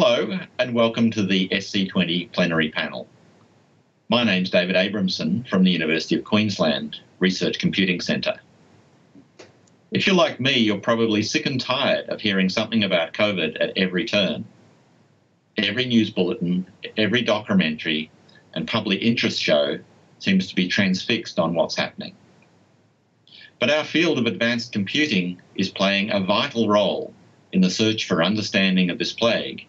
Hello, and welcome to the SC20 plenary panel. My name's David Abramson from the University of Queensland Research Computing Centre. If you're like me, you're probably sick and tired of hearing something about COVID at every turn. Every news bulletin, every documentary, and public interest show seems to be transfixed on what's happening. But our field of advanced computing is playing a vital role in the search for understanding of this plague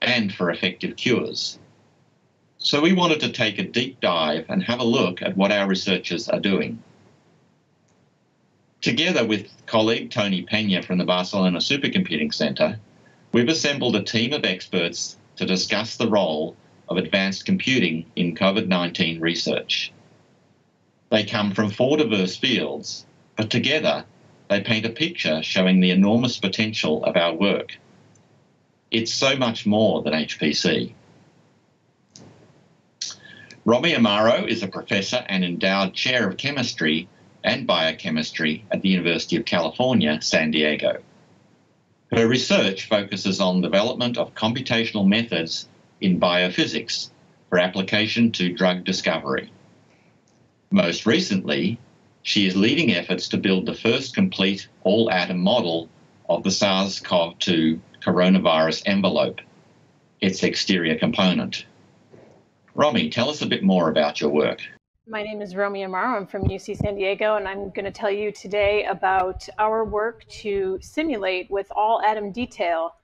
and for effective cures. So we wanted to take a deep dive and have a look at what our researchers are doing. Together with colleague Tony Pena from the Barcelona Supercomputing Centre, we've assembled a team of experts to discuss the role of advanced computing in COVID 19 research. They come from four diverse fields, but together they paint a picture showing the enormous potential of our work. It's so much more than HPC. Romy Amaro is a professor and endowed chair of chemistry and biochemistry at the University of California, San Diego. Her research focuses on development of computational methods in biophysics for application to drug discovery. Most recently, she is leading efforts to build the first complete all atom model of the SARS CoV 2 coronavirus envelope, its exterior component. Romy, tell us a bit more about your work. My name is Romy Amaro. I'm from UC San Diego, and I'm going to tell you today about our work to simulate with all atom detail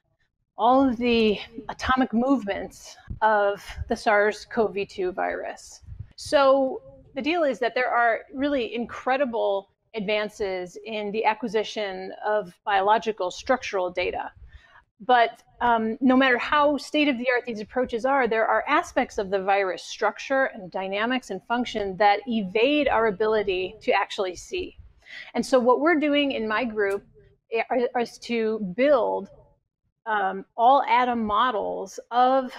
all of the atomic movements of the SARS CoV 2 virus. So, the deal is that there are really incredible advances in the acquisition of biological structural data. But um, no matter how state of the art these approaches are, there are aspects of the virus structure and dynamics and function that evade our ability to actually see. And so, what we're doing in my group is to build um, all atom models of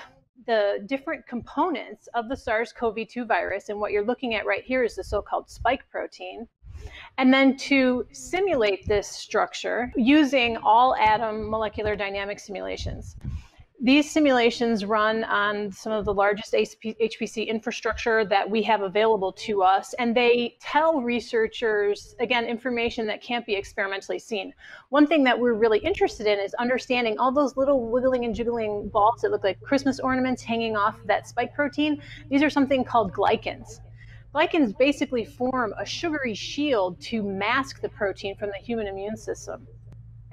the different components of the SARS CoV 2 virus. And what you're looking at right here is the so called spike protein and then to simulate this structure using all atom molecular dynamic simulations. These simulations run on some of the largest HPC infrastructure that we have available to us, and they tell researchers, again, information that can't be experimentally seen. One thing that we're really interested in is understanding all those little wiggling and jiggling balls that look like Christmas ornaments hanging off that spike protein. These are something called glycans. Glycans basically form a sugary shield to mask the protein from the human immune system.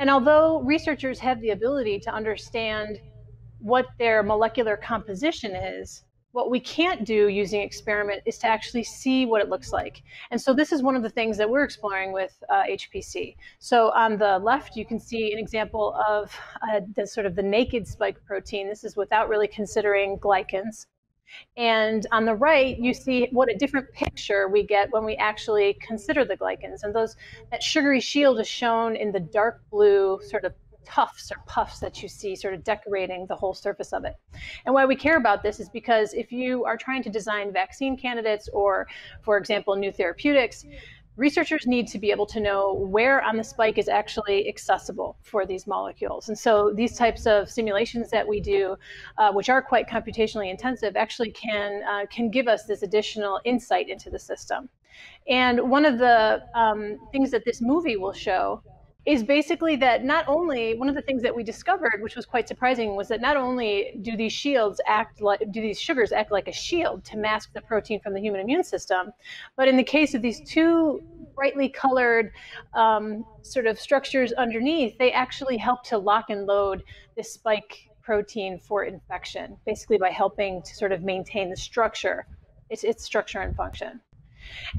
And although researchers have the ability to understand what their molecular composition is, what we can't do using experiment is to actually see what it looks like. And so this is one of the things that we're exploring with uh, HPC. So on the left, you can see an example of uh, the sort of the naked spike protein. This is without really considering glycans. And on the right, you see what a different picture we get when we actually consider the glycans. And those that sugary shield is shown in the dark blue sort of tufts or puffs that you see sort of decorating the whole surface of it. And why we care about this is because if you are trying to design vaccine candidates or, for example, new therapeutics, researchers need to be able to know where on the spike is actually accessible for these molecules. And so these types of simulations that we do, uh, which are quite computationally intensive, actually can, uh, can give us this additional insight into the system. And one of the um, things that this movie will show is basically that not only one of the things that we discovered which was quite surprising was that not only do these shields act like do these sugars act like a shield to mask the protein from the human immune system but in the case of these two brightly colored um, sort of structures underneath they actually help to lock and load this spike protein for infection basically by helping to sort of maintain the structure its, its structure and function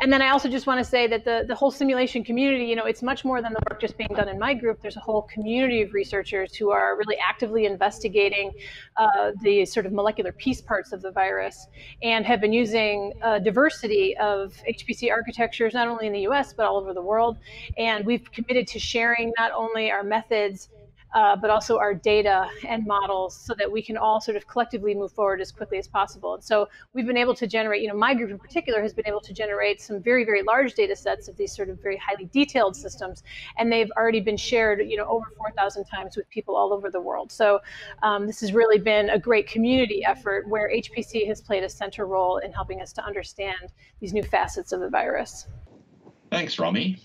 and then I also just want to say that the, the whole simulation community, you know, it's much more than the work just being done in my group. There's a whole community of researchers who are really actively investigating uh, the sort of molecular piece parts of the virus and have been using a diversity of HPC architectures, not only in the US, but all over the world. And we've committed to sharing not only our methods uh, but also our data and models so that we can all sort of collectively move forward as quickly as possible. And so we've been able to generate, you know, my group in particular has been able to generate some very, very large data sets of these sort of very highly detailed systems. And they've already been shared, you know, over 4,000 times with people all over the world. So um, this has really been a great community effort where HPC has played a central role in helping us to understand these new facets of the virus. Thanks, Romy.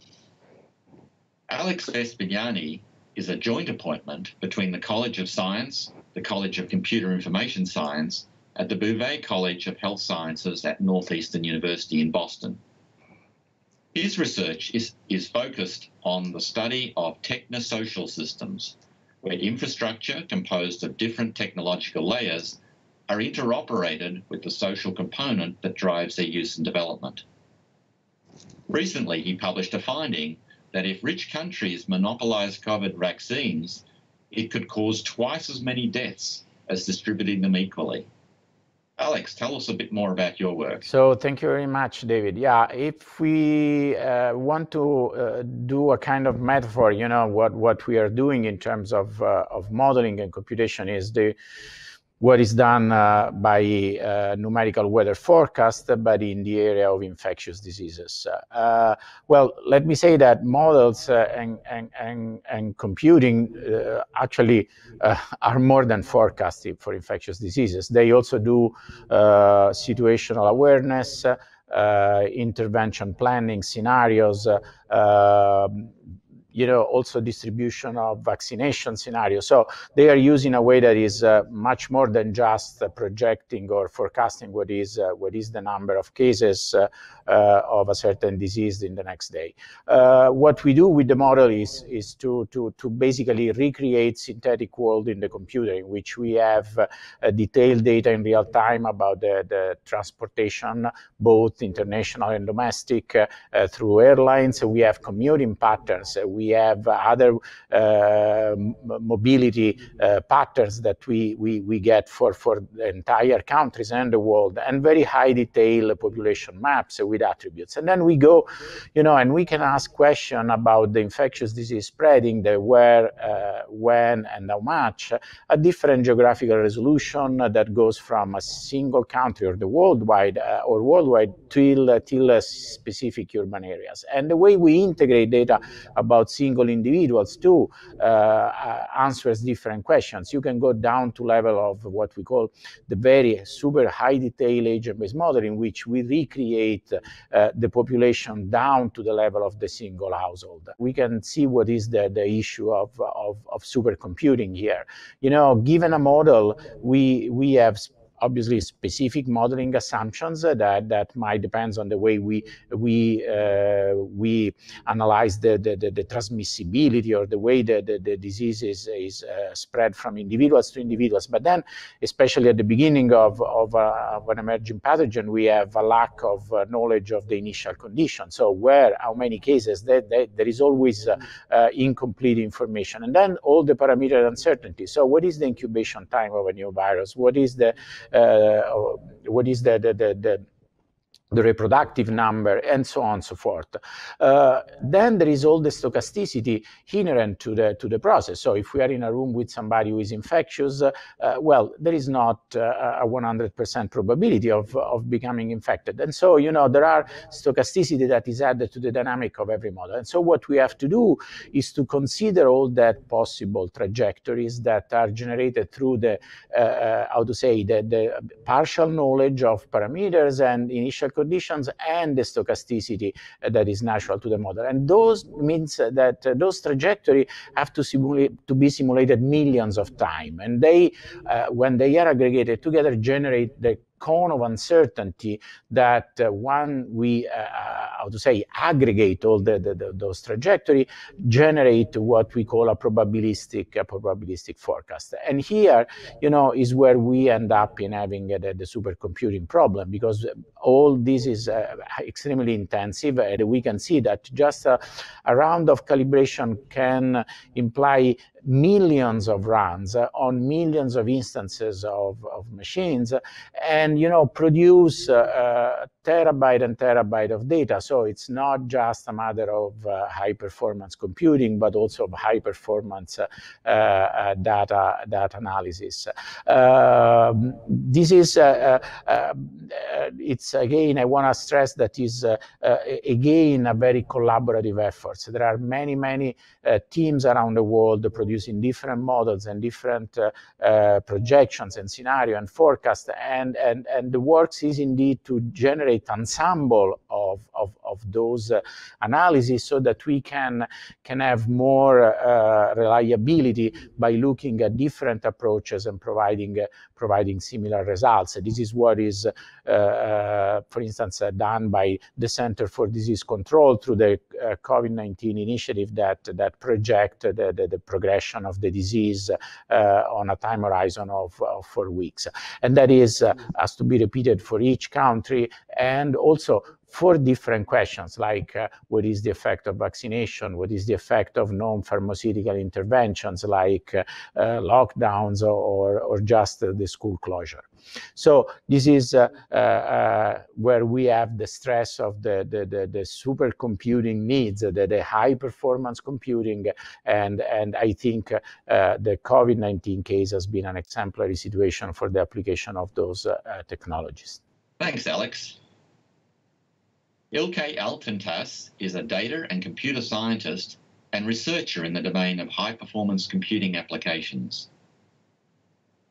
Alex Vespignani is a joint appointment between the College of Science, the College of Computer Information Science, at the Bouvet College of Health Sciences at Northeastern University in Boston. His research is, is focused on the study of technosocial systems, where infrastructure composed of different technological layers are interoperated with the social component that drives their use and development. Recently, he published a finding that if rich countries monopolize COVID vaccines, it could cause twice as many deaths as distributing them equally. Alex, tell us a bit more about your work. So, thank you very much, David. Yeah, if we uh, want to uh, do a kind of metaphor, you know, what, what we are doing in terms of, uh, of modeling and computation is the what is done uh, by uh, numerical weather forecast, but in the area of infectious diseases. Uh, well, let me say that models uh, and, and, and, and, computing uh, actually uh, are more than forecasting for infectious diseases. They also do situational awareness, intervention planning scenarios, you know, also distribution of vaccination scenarios. So they are used in a way that is uh, much more than just uh, projecting or forecasting what is uh, what is the number of cases uh, uh, of a certain disease in the next day. Uh, what we do with the model is is to to to basically recreate synthetic world in the computer in which we have detailed data in real time about the, the transportation, both international and domestic, through airlines. We have commuting patterns. We have other uh, mobility uh, patterns that we, we, we get for, for the entire countries and the world, and very high detail population maps with attributes. And then we go, you know, and we can ask questions about the infectious disease spreading, the where, uh, when, and how much, a different geographical resolution that goes from a single country or the worldwide uh, or worldwide till, till specific urban areas. And the way we integrate data about single individuals too uh, uh, answers different questions. You can go down to level of what we call the very super high detail agent-based model in which we recreate uh, the population down to the level of the single household. We can see what is the, the issue of, of, of supercomputing here. You know, given a model, we, we have obviously specific modeling assumptions that that might depend on the way we we uh, we analyze the, the, the, the, transmissibility or the way the, the, the disease is, is uh, spread from individuals to individuals. But then, especially at the beginning of, of, uh, of an emerging pathogen, we have a lack of uh, knowledge of the initial condition. So where, how many cases, there, there, is always uh, uh, incomplete information. And then all the parameter uncertainty. So what is the incubation time of a new virus? What is the uh, Uh, what is the, the, the, the the reproductive number, and so on and so forth. Uh, then there is all the stochasticity inherent to the, to the process. So if we are in a room with somebody who is infectious, uh, well, there is not uh, a 100% probability of, of becoming infected. And so, you know, there are stochasticity that is added to the dynamic of every model. And so what we have to do is to consider all that possible trajectories that are generated through the, uh, uh, how to say, the, the partial knowledge of parameters and initial conditions and the stochasticity uh, that is natural to the model. And those means that uh, those trajectory have to to be simulated millions of time. And they, uh, when they are aggregated together, generate the cone of uncertainty that uh, when we, uh, uh, how to say, aggregate all the, the, the, those trajectory, generate what we call a probabilistic, a probabilistic forecast. And here, you know, is where we end up in having the, the supercomputing problem because all this is uh, extremely intensive and we can see that just a, a round of calibration can imply millions of runs on millions of instances of, of machines and you know produce uh, uh terabyte and terabyte of data. So it's not just a matter of uh, high performance computing, but also of high performance uh, uh, data, data analysis. Um, this is, uh, it's again, I want to stress that is again a very collaborative effort. So there are many, many teams around the world producing different models and different projections and scenario and forecast. And, and, and the works is indeed to generate ensemble of, of, of those uh, analyses so that we can, can have more uh, reliability by looking at different approaches and providing, uh, providing similar results. This is what is, uh, uh, for instance, uh, done by the Center for Disease Control through the COVID-19 initiative that, that project the, the, the progression of the disease on a time horizon of, of four weeks. And that is, has to be repeated for each country and also four different questions like uh, what is the effect of vaccination, what is the effect of non-pharmaceutical interventions like uh, uh, lockdowns or, or just the school closure. So this is uh, uh, uh, where we have the stress of the, the, the, the supercomputing needs, the, the high performance computing, and, and I think the COVID-19 case has been an exemplary situation for the application of those technologies. Thanks, Alex. Ilkay Altintas is a data and computer scientist and researcher in the domain of high-performance computing applications.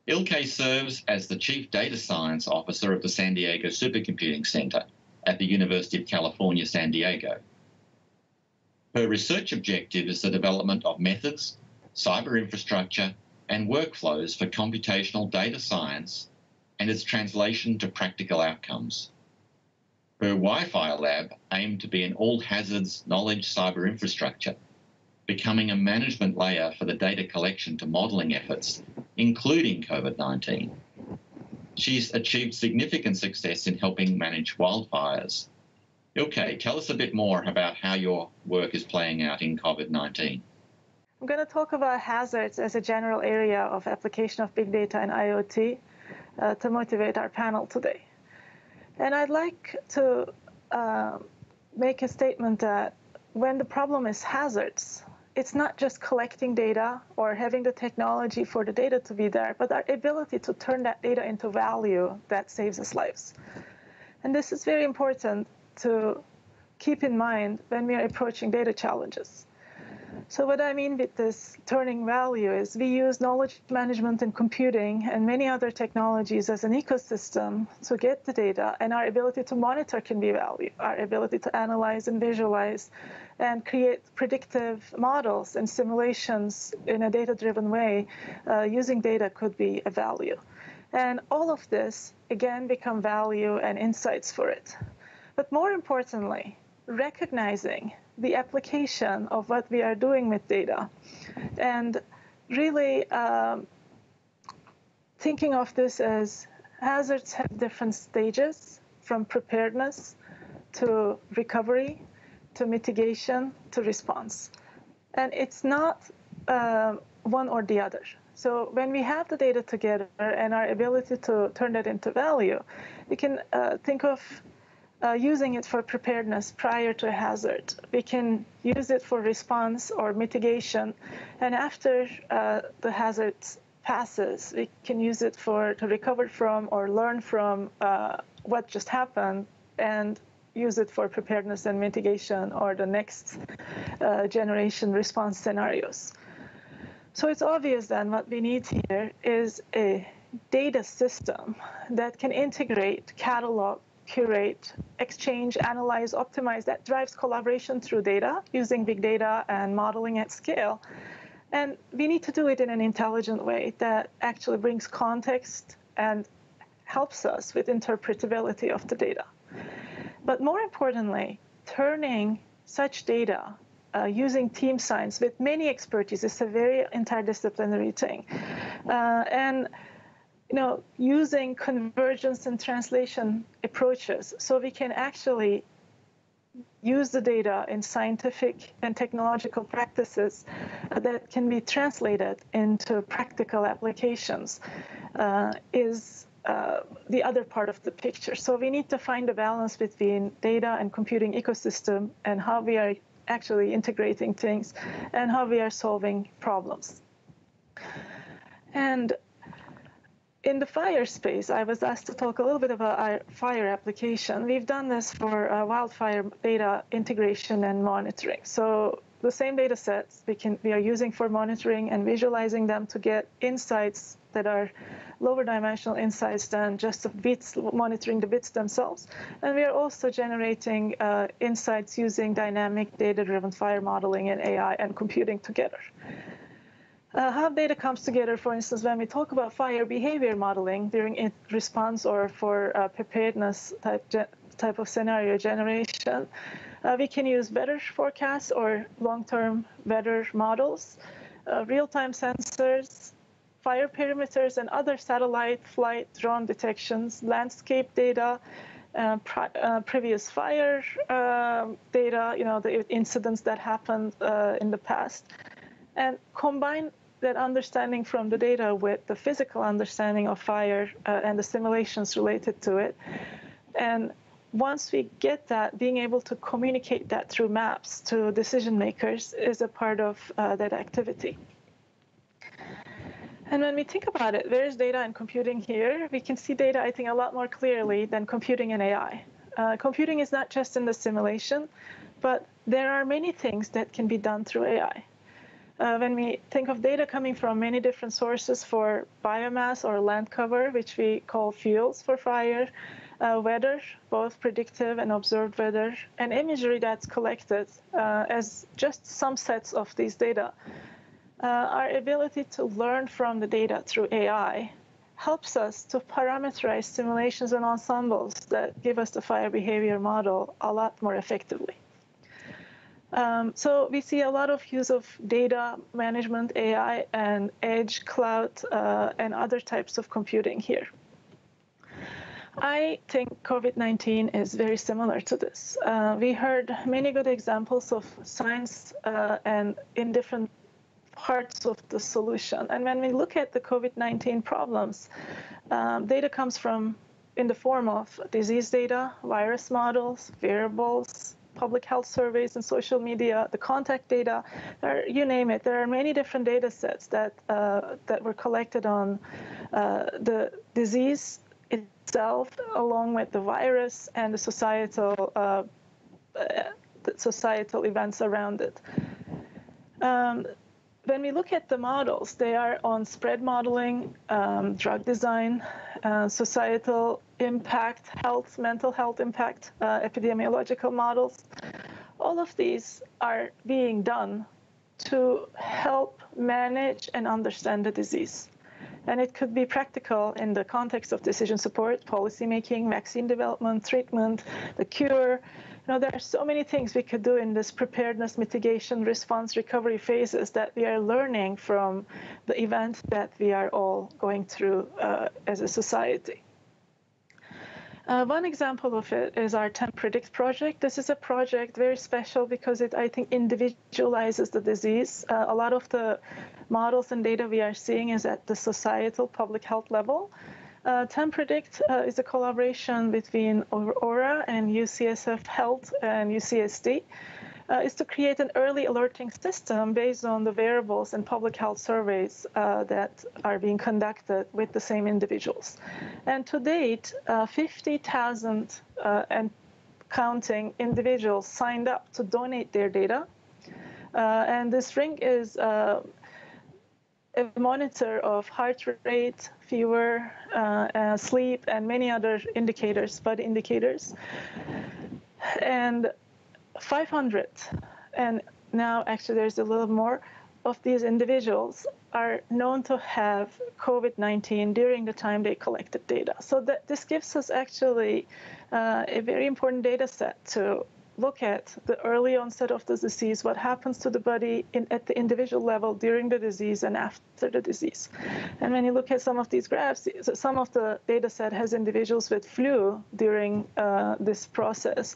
Ilke serves as the Chief Data Science Officer of the San Diego Supercomputing Center at the University of California, San Diego. Her research objective is the development of methods, cyber infrastructure, and workflows for computational data science and its translation to practical outcomes. Her Wi-Fi lab aimed to be an all hazards knowledge cyber infrastructure, becoming a management layer for the data collection to modeling efforts, including COVID-19. She's achieved significant success in helping manage wildfires. Okay, tell us a bit more about how your work is playing out in COVID-19. I'm going to talk about hazards as a general area of application of big data and IoT uh, to motivate our panel today. And I'd like to uh, make a statement that when the problem is hazards, it's not just collecting data or having the technology for the data to be there, but our ability to turn that data into value that saves us lives. And this is very important to keep in mind when we are approaching data challenges. So what I mean with this turning value is we use knowledge management and computing and many other technologies as an ecosystem to get the data and our ability to monitor can be value, our ability to analyze and visualize and create predictive models and simulations in a data-driven way uh, using data could be a value. And all of this, again, become value and insights for it. But more importantly, recognizing the application of what we are doing with data. And really um, thinking of this as hazards have different stages from preparedness to recovery to mitigation to response. And it's not uh, one or the other. So when we have the data together and our ability to turn that into value, we can uh, think of uh, using it for preparedness prior to a hazard. We can use it for response or mitigation. And after uh, the hazard passes, we can use it for to recover from or learn from uh, what just happened and use it for preparedness and mitigation or the next uh, generation response scenarios. So it's obvious then what we need here is a data system that can integrate, catalog, curate, exchange, analyze, optimize. That drives collaboration through data using big data and modeling at scale. And we need to do it in an intelligent way that actually brings context and helps us with interpretability of the data. But more importantly, turning such data uh, using team science with many expertise is a very interdisciplinary thing. Uh, and you know, using convergence and translation approaches so we can actually use the data in scientific and technological practices that can be translated into practical applications uh, is uh, the other part of the picture. So we need to find a balance between data and computing ecosystem and how we are actually integrating things and how we are solving problems. And in the fire space, I was asked to talk a little bit about our fire application. We've done this for uh, wildfire data integration and monitoring. So the same data sets we can we are using for monitoring and visualizing them to get insights that are lower dimensional insights than just the bits monitoring the bits themselves and we are also generating uh, insights using dynamic data driven fire modeling and ai and computing together uh, how data comes together, for instance, when we talk about fire behavior modeling during response or for uh, preparedness type, type of scenario generation, uh, we can use weather forecasts or long-term weather models, uh, real-time sensors, fire perimeters, and other satellite flight drone detections, landscape data, uh, uh, previous fire uh, data, you know, the incidents that happened uh, in the past, and combine that understanding from the data with the physical understanding of fire uh, and the simulations related to it. And once we get that, being able to communicate that through maps to decision makers is a part of uh, that activity. And when we think about it, there is data and computing here. We can see data, I think, a lot more clearly than computing and AI. Uh, computing is not just in the simulation, but there are many things that can be done through AI. Uh, when we think of data coming from many different sources for biomass or land cover, which we call fuels for fire, uh, weather, both predictive and observed weather, and imagery that's collected uh, as just some sets of these data. Uh, our ability to learn from the data through AI helps us to parameterize simulations and ensembles that give us the fire behavior model a lot more effectively. Um, so we see a lot of use of data management, AI, and edge, cloud, uh, and other types of computing here. I think COVID-19 is very similar to this. Uh, we heard many good examples of science uh, and in different parts of the solution. And when we look at the COVID-19 problems, um, data comes from in the form of disease data, virus models, variables, public health surveys and social media, the contact data, you name it. There are many different data sets that, uh, that were collected on uh, the disease itself, along with the virus and the societal, uh, the societal events around it. Um, when we look at the models, they are on spread modeling, um, drug design, uh, societal impact, health, mental health impact, uh, epidemiological models. All of these are being done to help manage and understand the disease. And it could be practical in the context of decision support, policymaking, vaccine development, treatment, the cure, know, there are so many things we could do in this preparedness, mitigation, response, recovery phases that we are learning from the event that we are all going through uh, as a society. Uh, one example of it is our TempPredict project. This is a project very special because it, I think, individualizes the disease. Uh, a lot of the models and data we are seeing is at the societal public health level. Uh, uh, is a collaboration between Aura and UCSF Health and UCSD. Uh, is to create an early alerting system based on the variables and public health surveys uh, that are being conducted with the same individuals. And to date, uh, 50,000 uh, and counting individuals signed up to donate their data. Uh, and this ring is uh, a monitor of heart rate, fever, uh, uh, sleep, and many other indicators, body indicators. And 500, and now actually there's a little more, of these individuals are known to have COVID-19 during the time they collected data. So that this gives us actually uh, a very important data set to look at the early onset of the disease, what happens to the body in, at the individual level during the disease and after the disease. And when you look at some of these graphs, some of the data set has individuals with flu during uh, this process.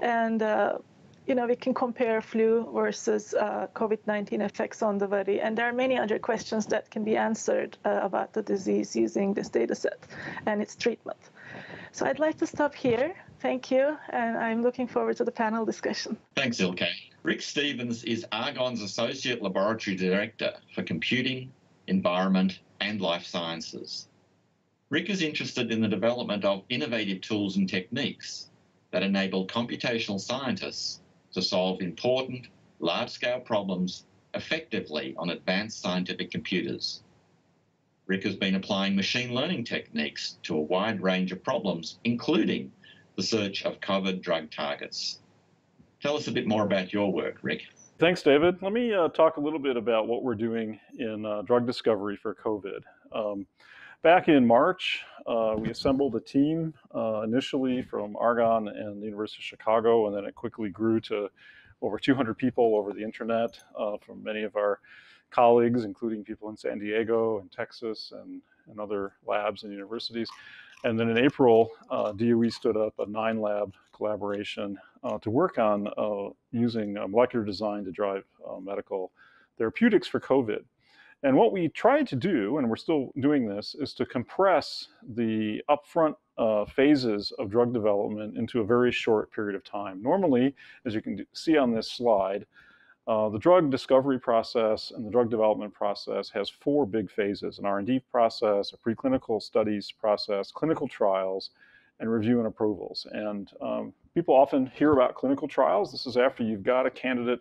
And uh, you know, we can compare flu versus uh, COVID-19 effects on the body, and there are many other questions that can be answered uh, about the disease using this data set and its treatment. So I'd like to stop here. Thank you, and I'm looking forward to the panel discussion. Thanks, Ilke. Rick Stevens is Argonne's Associate Laboratory Director for Computing, Environment, and Life Sciences. Rick is interested in the development of innovative tools and techniques that enable computational scientists to solve important, large-scale problems effectively on advanced scientific computers. Rick has been applying machine learning techniques to a wide range of problems, including the search of COVID drug targets. Tell us a bit more about your work, Rick. Thanks, David. Let me uh, talk a little bit about what we're doing in uh, drug discovery for COVID. Um, back in March, uh, we assembled a team uh, initially from Argonne and the University of Chicago, and then it quickly grew to over 200 people over the internet uh, from many of our colleagues, including people in San Diego and Texas and, and other labs and universities. And then in April, uh, DOE stood up a nine lab collaboration uh, to work on uh, using molecular design to drive medical therapeutics for COVID. And what we tried to do, and we're still doing this, is to compress the upfront uh, phases of drug development into a very short period of time. Normally, as you can see on this slide, uh, the drug discovery process and the drug development process has four big phases, an R&D process, a preclinical studies process, clinical trials, and review and approvals. And um, people often hear about clinical trials. This is after you've got a candidate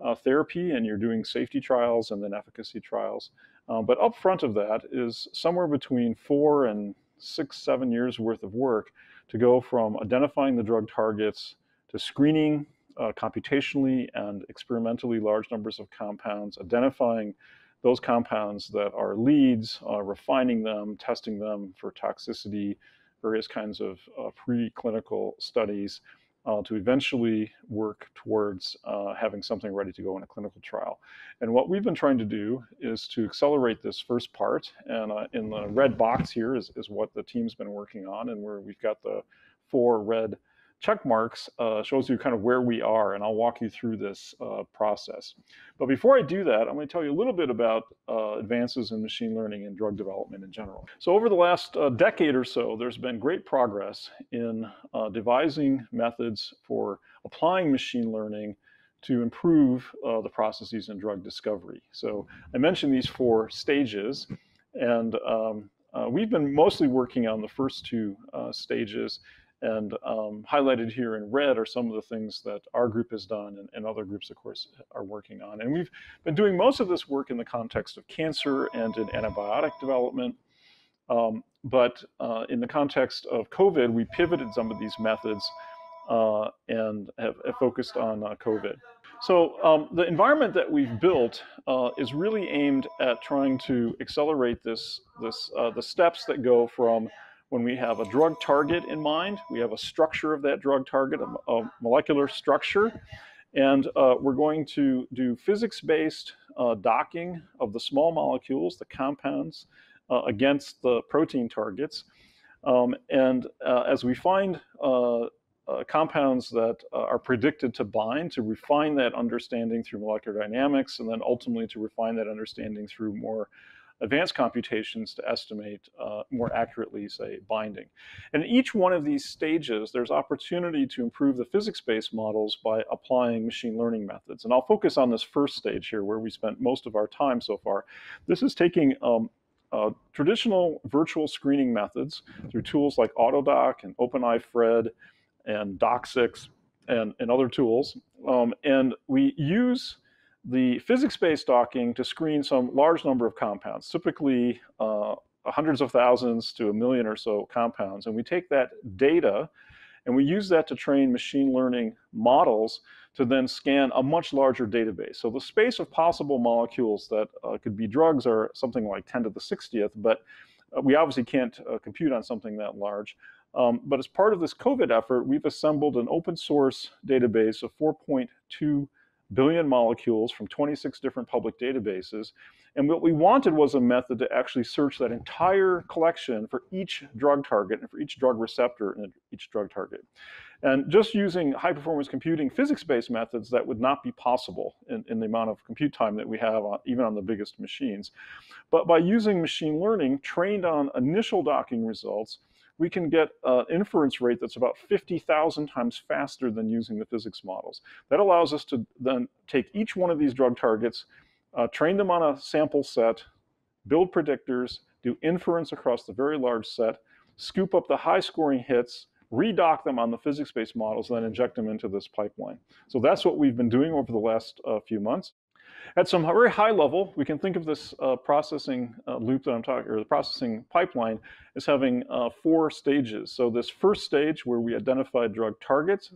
uh, therapy and you're doing safety trials and then efficacy trials. Um, but up front of that is somewhere between four and six, seven years worth of work to go from identifying the drug targets to screening uh, computationally and experimentally large numbers of compounds, identifying those compounds that are leads, uh, refining them, testing them for toxicity, various kinds of uh, preclinical studies, uh, to eventually work towards uh, having something ready to go in a clinical trial. And what we've been trying to do is to accelerate this first part. And uh, in the red box here is, is what the team's been working on, and where we've got the four red check marks uh, shows you kind of where we are, and I'll walk you through this uh, process. But before I do that, I'm going to tell you a little bit about uh, advances in machine learning and drug development in general. So over the last uh, decade or so, there's been great progress in uh, devising methods for applying machine learning to improve uh, the processes in drug discovery. So I mentioned these four stages, and um, we've been mostly working on the first two stages and um, highlighted here in red are some of the things that our group has done and, and, other groups, of course, are working on. And we've been doing most of this work in the context of cancer and in antibiotic development. Um, but uh, in the context of COVID, we pivoted some of these methods uh, and have, have, focused on uh, COVID. So um, the environment that we've built uh, is really aimed at trying to accelerate this, this uh, the steps that go from when we have a drug target in mind, we have a structure of that drug target, a, a molecular structure, and uh, we're going to do physics-based uh, docking of the small molecules, the compounds, uh, against the protein targets. Um, and uh, as we find uh, uh, compounds that are predicted to bind, to refine that understanding through molecular dynamics, and then ultimately to refine that understanding through more advanced computations to estimate uh, more accurately, say, binding. And in each one of these stages, there's opportunity to improve the physics-based models by applying machine learning methods. And I'll focus on this first stage here where we spent most of our time so far. This is taking um, uh, traditional virtual screening methods through tools like Autodoc and OpenIFRED and Doc6 and, and other tools. Um, and we use the physics-based docking to screen some large number of compounds, typically uh, hundreds of thousands to a million or so compounds. And we take that data and we use that to train machine learning models to then scan a much larger database. So the space of possible molecules that uh, could be drugs are something like 10 to the 60th, but uh, we obviously can't uh, compute on something that large. Um, but as part of this COVID effort, we've assembled an open source database of 4.2 billion molecules from 26 different public databases. And what we wanted was a method to actually search that entire collection for each drug target and for each drug receptor in each drug target. And just using high performance computing physics based methods, that would not be possible in, in the amount of compute time that we have, on, even on the biggest machines. But by using machine learning trained on initial docking results, we can get an inference rate that's about 50,000 times faster than using the physics models. That allows us to then take each one of these drug targets, uh, train them on a sample set, build predictors, do inference across the very large set, scoop up the high scoring hits, redock them on the physics-based models, and then inject them into this pipeline. So that's what we've been doing over the last uh, few months. At some very high level, we can think of this uh, processing uh, loop that I'm talking, or the processing pipeline, as having uh, four stages. So this first stage where we identify drug targets,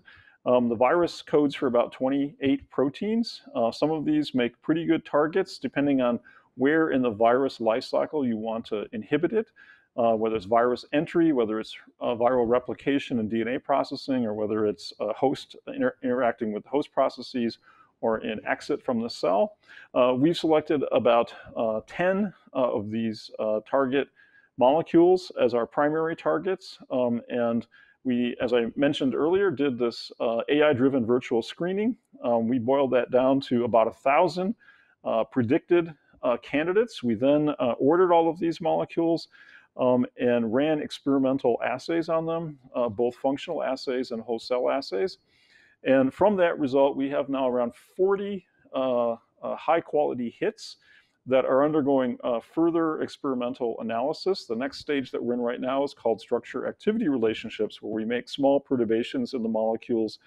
um, the virus codes for about 28 proteins. Uh, some of these make pretty good targets depending on where in the virus life cycle you want to inhibit it uh, whether it's virus entry, whether it's uh, viral replication and DNA processing, or whether it's a host inter interacting with host processes or in exit from the cell. Uh, we've selected about uh, 10 uh, of these uh, target molecules as our primary targets. Um, and we, as I mentioned earlier, did this AI-driven virtual screening. Um, we boiled that down to about a thousand predicted candidates. We then ordered all of these molecules um, and ran experimental assays on them, uh, both functional assays and whole cell assays. And from that result, we have now around 40 uh, uh, high quality hits that are undergoing uh, further experimental analysis. The next stage that we're in right now is called structure activity relationships, where we make small perturbations in the molecules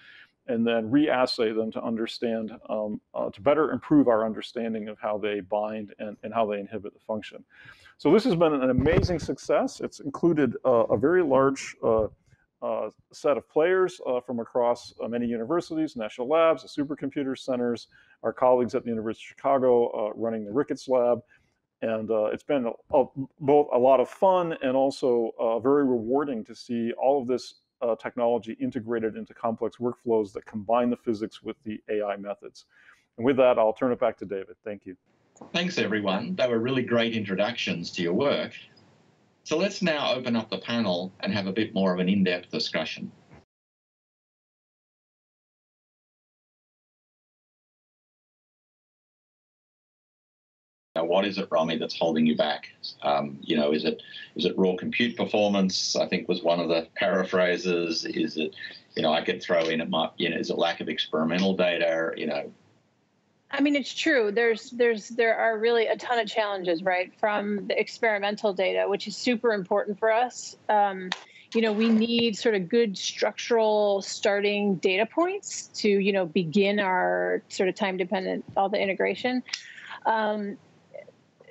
and then reassay them to understand, um, uh, to better improve our understanding of how they bind and, and how they inhibit the function. So this has been an amazing success. It's included uh, a very large uh, set of players uh, from across uh, many universities, national labs, supercomputer centers, our colleagues at the University of Chicago uh, running the Ricketts Lab. And it's been a, a, both a lot of fun and also very rewarding to see all of this technology integrated into complex workflows that combine the physics with the AI methods. And with that, I'll turn it back to David. Thank you. Thanks, everyone. They were really great introductions to your work. So let's now open up the panel and have a bit more of an in-depth discussion. Now, what is it, Romy, that's holding you back? Um, you know, is it is it raw compute performance? I think was one of the paraphrases. Is it, you know, I could throw in it might, you know, is it lack of experimental data? You know, I mean, it's true. There's there's there are really a ton of challenges, right, from the experimental data, which is super important for us. Um, you know, we need sort of good structural starting data points to you know begin our sort of time dependent all the integration. Um,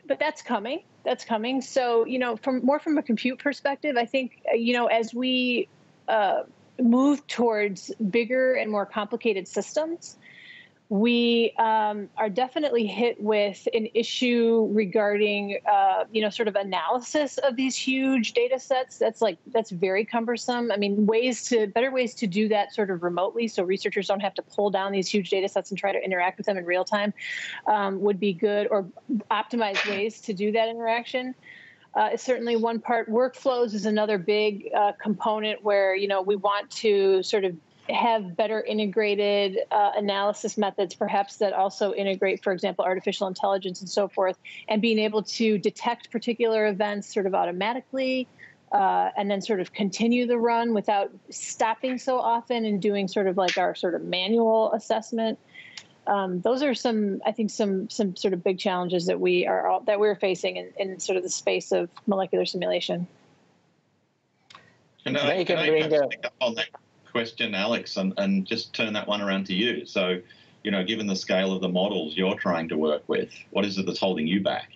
but that's coming. That's coming. So you know, from more from a compute perspective, I think you know as we uh, move towards bigger and more complicated systems we um, are definitely hit with an issue regarding uh, you know sort of analysis of these huge data sets. That's like that's very cumbersome. I mean ways to better ways to do that sort of remotely so researchers don't have to pull down these huge data sets and try to interact with them in real time um, would be good or optimized ways to do that interaction. Uh, is certainly one part. Workflows is another big uh, component where you know we want to sort of have better integrated uh, analysis methods, perhaps that also integrate, for example, artificial intelligence and so forth, and being able to detect particular events sort of automatically. Uh, and then sort of continue the run without stopping so often and doing sort of like our sort of manual assessment. Um, those are some, I think, some some sort of big challenges that we are all, that we're facing in, in sort of the space of molecular simulation. Can I, can I bring up on that question, Alex, and, and just turn that one around to you. So, you know, given the scale of the models you're trying to work with, what is it that's holding you back?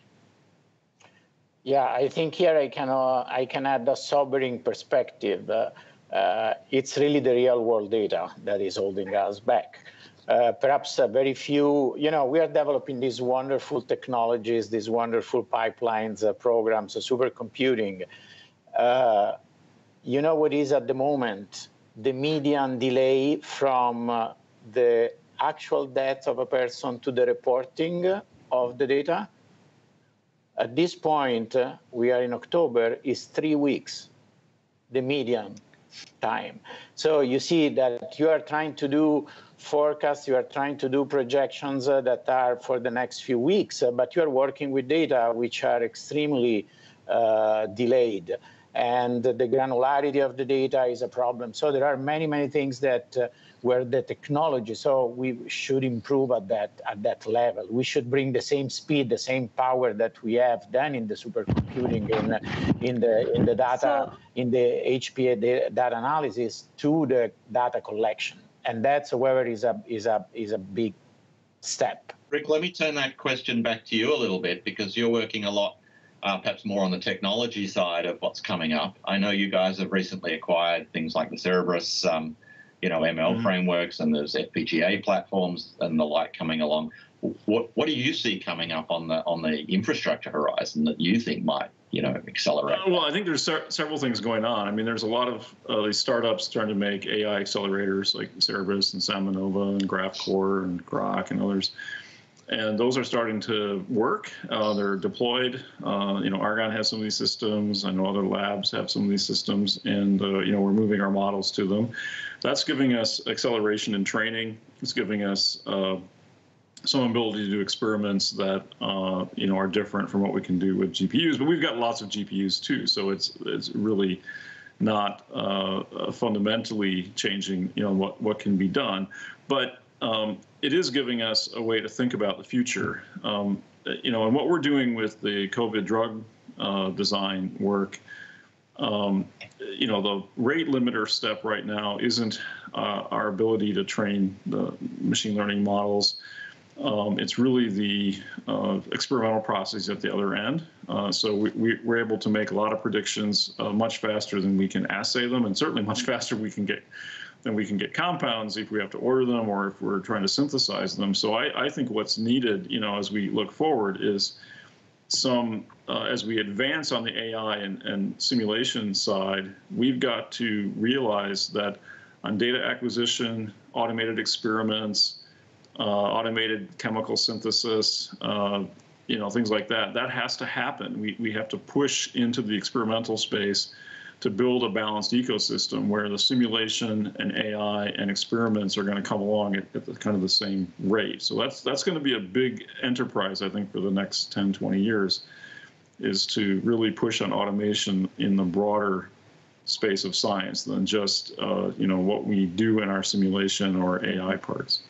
Yeah, I think here I can uh, I can add a sobering perspective. Uh, uh, it's really the real world data that is holding us back. Uh, perhaps very few, you know, we are developing these wonderful technologies, these wonderful pipelines, uh, programs, supercomputing. Uh, you know what is at the moment the median delay from uh, the actual death of a person to the reporting of the data. At this point, uh, we are in October, is three weeks, the median time. So you see that you are trying to do forecasts, you are trying to do projections uh, that are for the next few weeks, uh, but you are working with data which are extremely uh, delayed. And the granularity of the data is a problem. So there are many, many things that uh, where the technology, so we should improve at that at that level. We should bring the same speed, the same power that we have done in the supercomputing in in the in the data so, in the HPA data analysis to the data collection, and that's however is a is a is a big step. Rick, let me turn that question back to you a little bit because you're working a lot uh, perhaps more on the technology side of what's coming up. I know you guys have recently acquired things like the Cerebras um, you know ML mm-hmm. frameworks and there's FPGA platforms and the like coming along. What what do you see coming up on the on the infrastructure horizon that you think might you know accelerate? Uh, well, I think there's ser- several things going on. I mean, there's a lot of uh, these startups trying to make AI accelerators like Cerebras and SambaNova and GraphCore and Groq and others and those are starting to work. Uh, they're deployed. Uh, you know, Argonne has some of these systems. I know other labs have some of these systems, and uh, you know, we're moving our models to them. That's giving us acceleration in training. It's giving us uh, some ability to do experiments that uh, you know are different from what we can do with GPUs. But we've got lots of GPUs too, so it's it's really not uh, fundamentally changing you know what what can be done. But um, it is giving us a way to think about the future. Um, you know, and what we're doing with the COVID drug uh, design work, um, you know, the rate limiter step right now isn't uh, our ability to train the machine learning models. Um, it's really the uh, experimental process at the other end. Uh, so we, are able to make a lot of predictions uh, much faster than we can assay them, and certainly much faster we can get then we can get compounds if we have to order them or if we're trying to synthesize them. So I, I think what's needed, you know, as we look forward is some, uh, as we advance on the AI and, and simulation side, we've got to realize that on data acquisition, automated experiments, uh, automated chemical synthesis, uh, you know, things like that, that has to happen. We, we have to push into the experimental space to build a balanced ecosystem where the simulation and AI and experiments are going to come along at, at the, kind of the same rate. So that's that's going to be a big enterprise, I think, for the next 10, 20 years, is to really push on automation in the broader space of science than just uh, you know what we do in our simulation or AI parts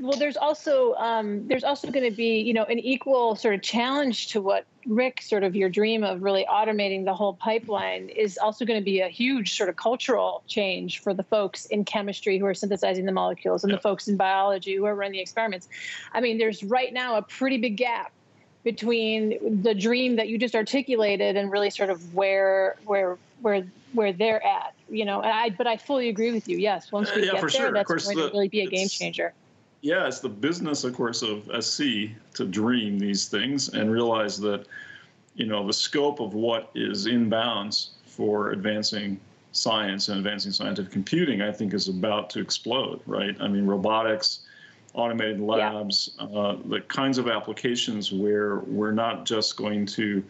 well there's also um, there's also going to be you know an equal sort of challenge to what rick sort of your dream of really automating the whole pipeline is also going to be a huge sort of cultural change for the folks in chemistry who are synthesizing the molecules and the folks in biology who are running the experiments. I mean there's right now a pretty big gap between the dream that you just articulated and really sort of where where where where they're at you know and i but i fully agree with you. Yes once we yeah, get there sure. that's going to really be a game changer yeah, it's the business, of course, of SC to dream these things and realize that, you know, the scope of what is in bounds for advancing science and advancing scientific computing, I think, is about to explode, right? I mean, robotics, automated labs, yeah. uh, the kinds of applications where we're not just going to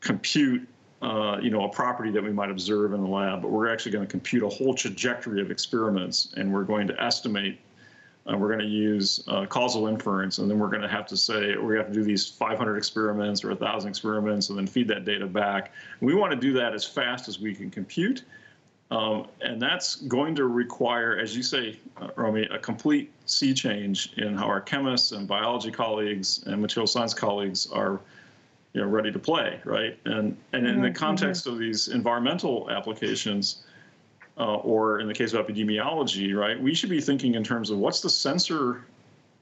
compute uh, you know, a property that we might observe in the lab, but we're actually going to compute a whole trajectory of experiments, and we're going to estimate uh, we're going to use uh, causal inference, and then we're going to have to say we have to do these 500 experiments or 1,000 experiments, and then feed that data back. we want to do that as fast as we can compute, um, and that's going to require, as you say, uh, Rommie, a complete sea change in how our chemists and biology colleagues and material science colleagues are you know, ready to play, right? And and in the mm-hmm. context of these environmental applications, uh, or in the case of epidemiology, right, we should be thinking in terms of what's the sensor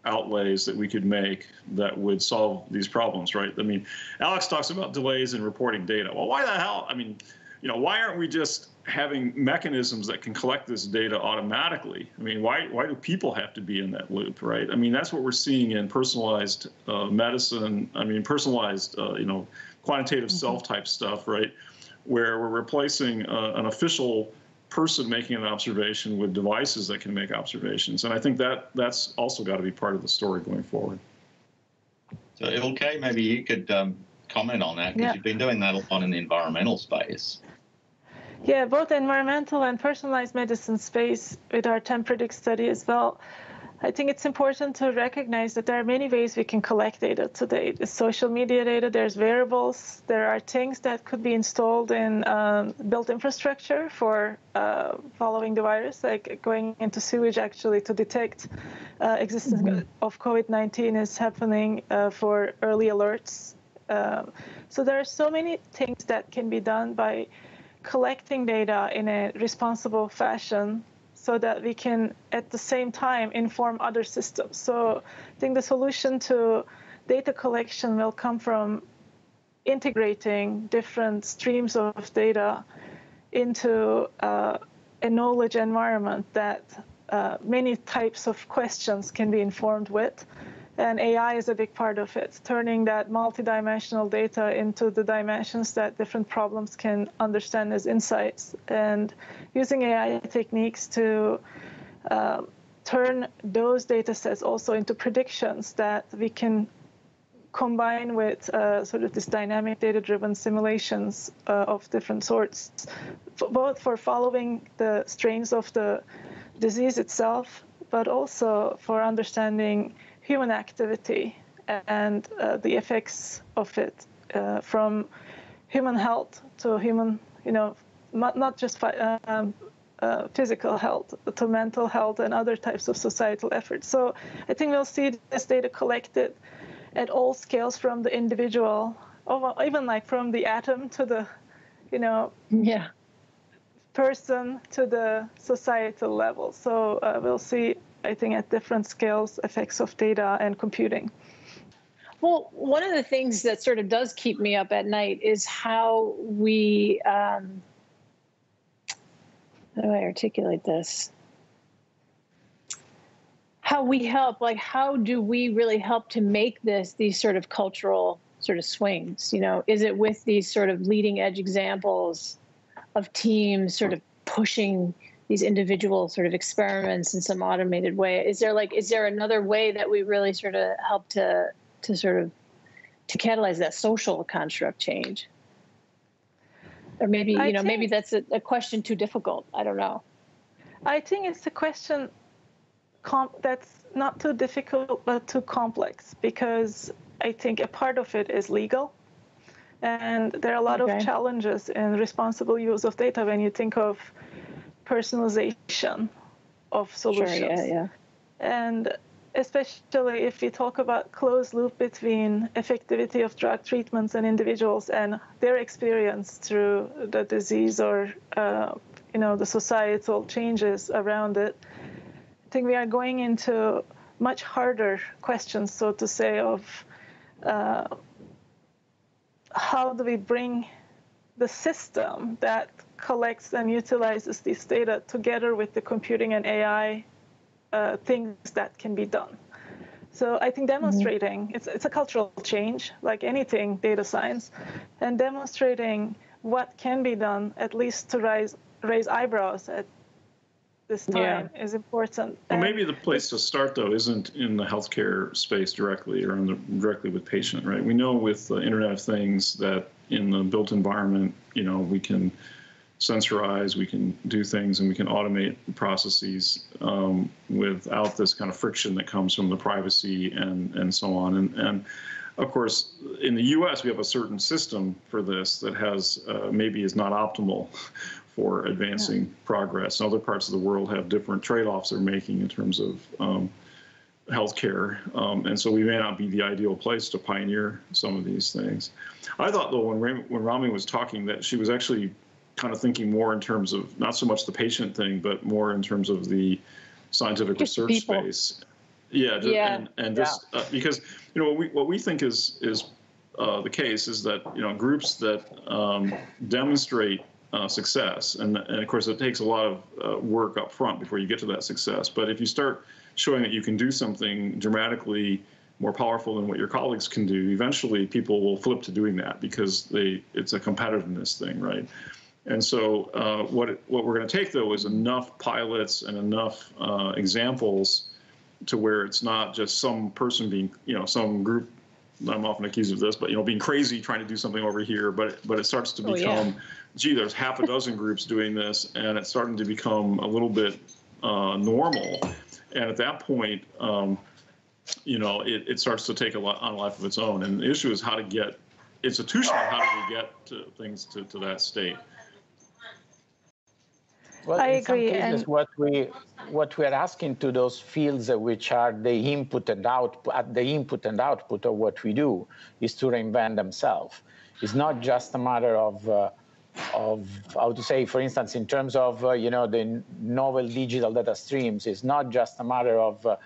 outlays that we could make that would solve these problems, right? I mean, Alex talks about delays in reporting data. Well, why the hell? I mean, you know, why aren't we just having mechanisms that can collect this data automatically? I mean, why why do people have to be in that loop, right? I mean, that's what we're seeing in personalized uh, medicine. I mean, personalized, uh, you know, quantitative mm-hmm. self type stuff, right? Where we're replacing uh, an official person making an observation with devices that can make observations. And I think that that's also got to be part of the story going forward. So, Ilkay, maybe you could um, comment on that because Yeah. you've been doing that a lot in the environmental space. Yeah, both environmental and personalized medicine space with our TemPredict study as well. I think it's important to recognize that there are many ways we can collect data today. There's social media data, there's variables, there are things that could be installed in um, built infrastructure for uh, following the virus, like going into sewage actually to detect uh, existence of COVID-19 is happening uh, for early alerts. Um, so there are so many things that can be done by collecting data in a responsible fashion so that we can at the same time inform other systems. So I think the solution to data collection will come from integrating different streams of data into uh, a knowledge environment that uh, many types of questions can be informed with. And AI is a big part of it, turning that multidimensional data into the dimensions that different problems can understand as insights, and using AI techniques to uh, turn those data sets also into predictions that we can combine with uh, sort of this dynamic data-driven simulations uh, of different sorts, both for following the strains of the disease itself, but also for understanding human activity and uh, the effects of it uh, from human health to human, you know, not, not just um, uh, physical health to mental health and other types of societal efforts. So I think we'll see this data collected at all scales from the individual, or even like from the atom to the, you know, Yeah. person to the societal level. So uh, we'll see, I think, at different scales, effects of data and computing. Well, one of the things that sort of does keep me up at night is how we, um, how do I articulate this? How we help, like, how do we really help to make this, these sort of cultural sort of swings? You know, is it with these sort of leading edge examples of teams sort of pushing these individual sort of experiments in some automated way? Is there like, is there another way that we really sort of help to to sort of to catalyze that social construct change or maybe I you know maybe that's a, a question too difficult i don't know I think it's a question that's not too difficult but too complex because I think a part of it is legal. And there are a lot Okay. of challenges in responsible use of data when you think of personalization of solutions. sure yeah yeah And especially if we talk about closed loop between effectivity of drug treatments and individuals and their experience through the disease or uh, you know the societal changes around it, I think we are going into much harder questions, so to say, of uh, how do we bring the system that collects and utilizes this data together with the computing and AI uh, things that can be done. So I think demonstrating it's it's a cultural change, like anything data science, and demonstrating what can be done at least to raise raise eyebrows at this Yeah. time is important. Well, And- maybe the place to start though isn't in the healthcare space directly or in the, directly with patient, right? We know with the Internet of Things that in the built environment, you know, we can sensorize, we can do things, and we can automate processes um, without this kind of friction that comes from the privacy and and so on. And and of course, in the U.S., we have a certain system for this that has uh, maybe is not optimal for advancing progress. And Other parts of the world have different trade-offs they're making in terms of um, healthcare, um, and so we may not be the ideal place to pioneer some of these things. I thought though when Ram- when Rommie was talking that she was actually kind of thinking more in terms of not so much the patient thing, but more in terms of the scientific Just research people. space. Yeah, Yeah. and, and just uh, because you know what we what we think is is uh, the case is that you know groups that um, demonstrate uh, success, and and of course it takes a lot of uh, work up front before you get to that success. But if you start showing that you can do something dramatically more powerful than what your colleagues can do, eventually people will flip to doing that because they it's a competitiveness thing, right? And so uh, what what we're going to take though is enough pilots and enough uh, examples to where it's not just some person being you know some group. I'm often accused of this, but you know being crazy trying to do something over here, but but it starts to Oh, become, yeah. gee, there's half a dozen groups doing this, and it's starting to become a little bit uh, normal. And at that point, um, you know, it, it starts to take a lot on a life of its own. And the issue is how to get institutionally, how do we get to things to, to that state? Well, I in some agree, cases, and- what we what we are asking to those fields uh, which are the input and output, at the input and output of what we do, is to reinvent themselves. It's not just a matter of uh, of how to say, for instance, in terms of uh, you know the novel digital data streams. It's not just a matter of uh,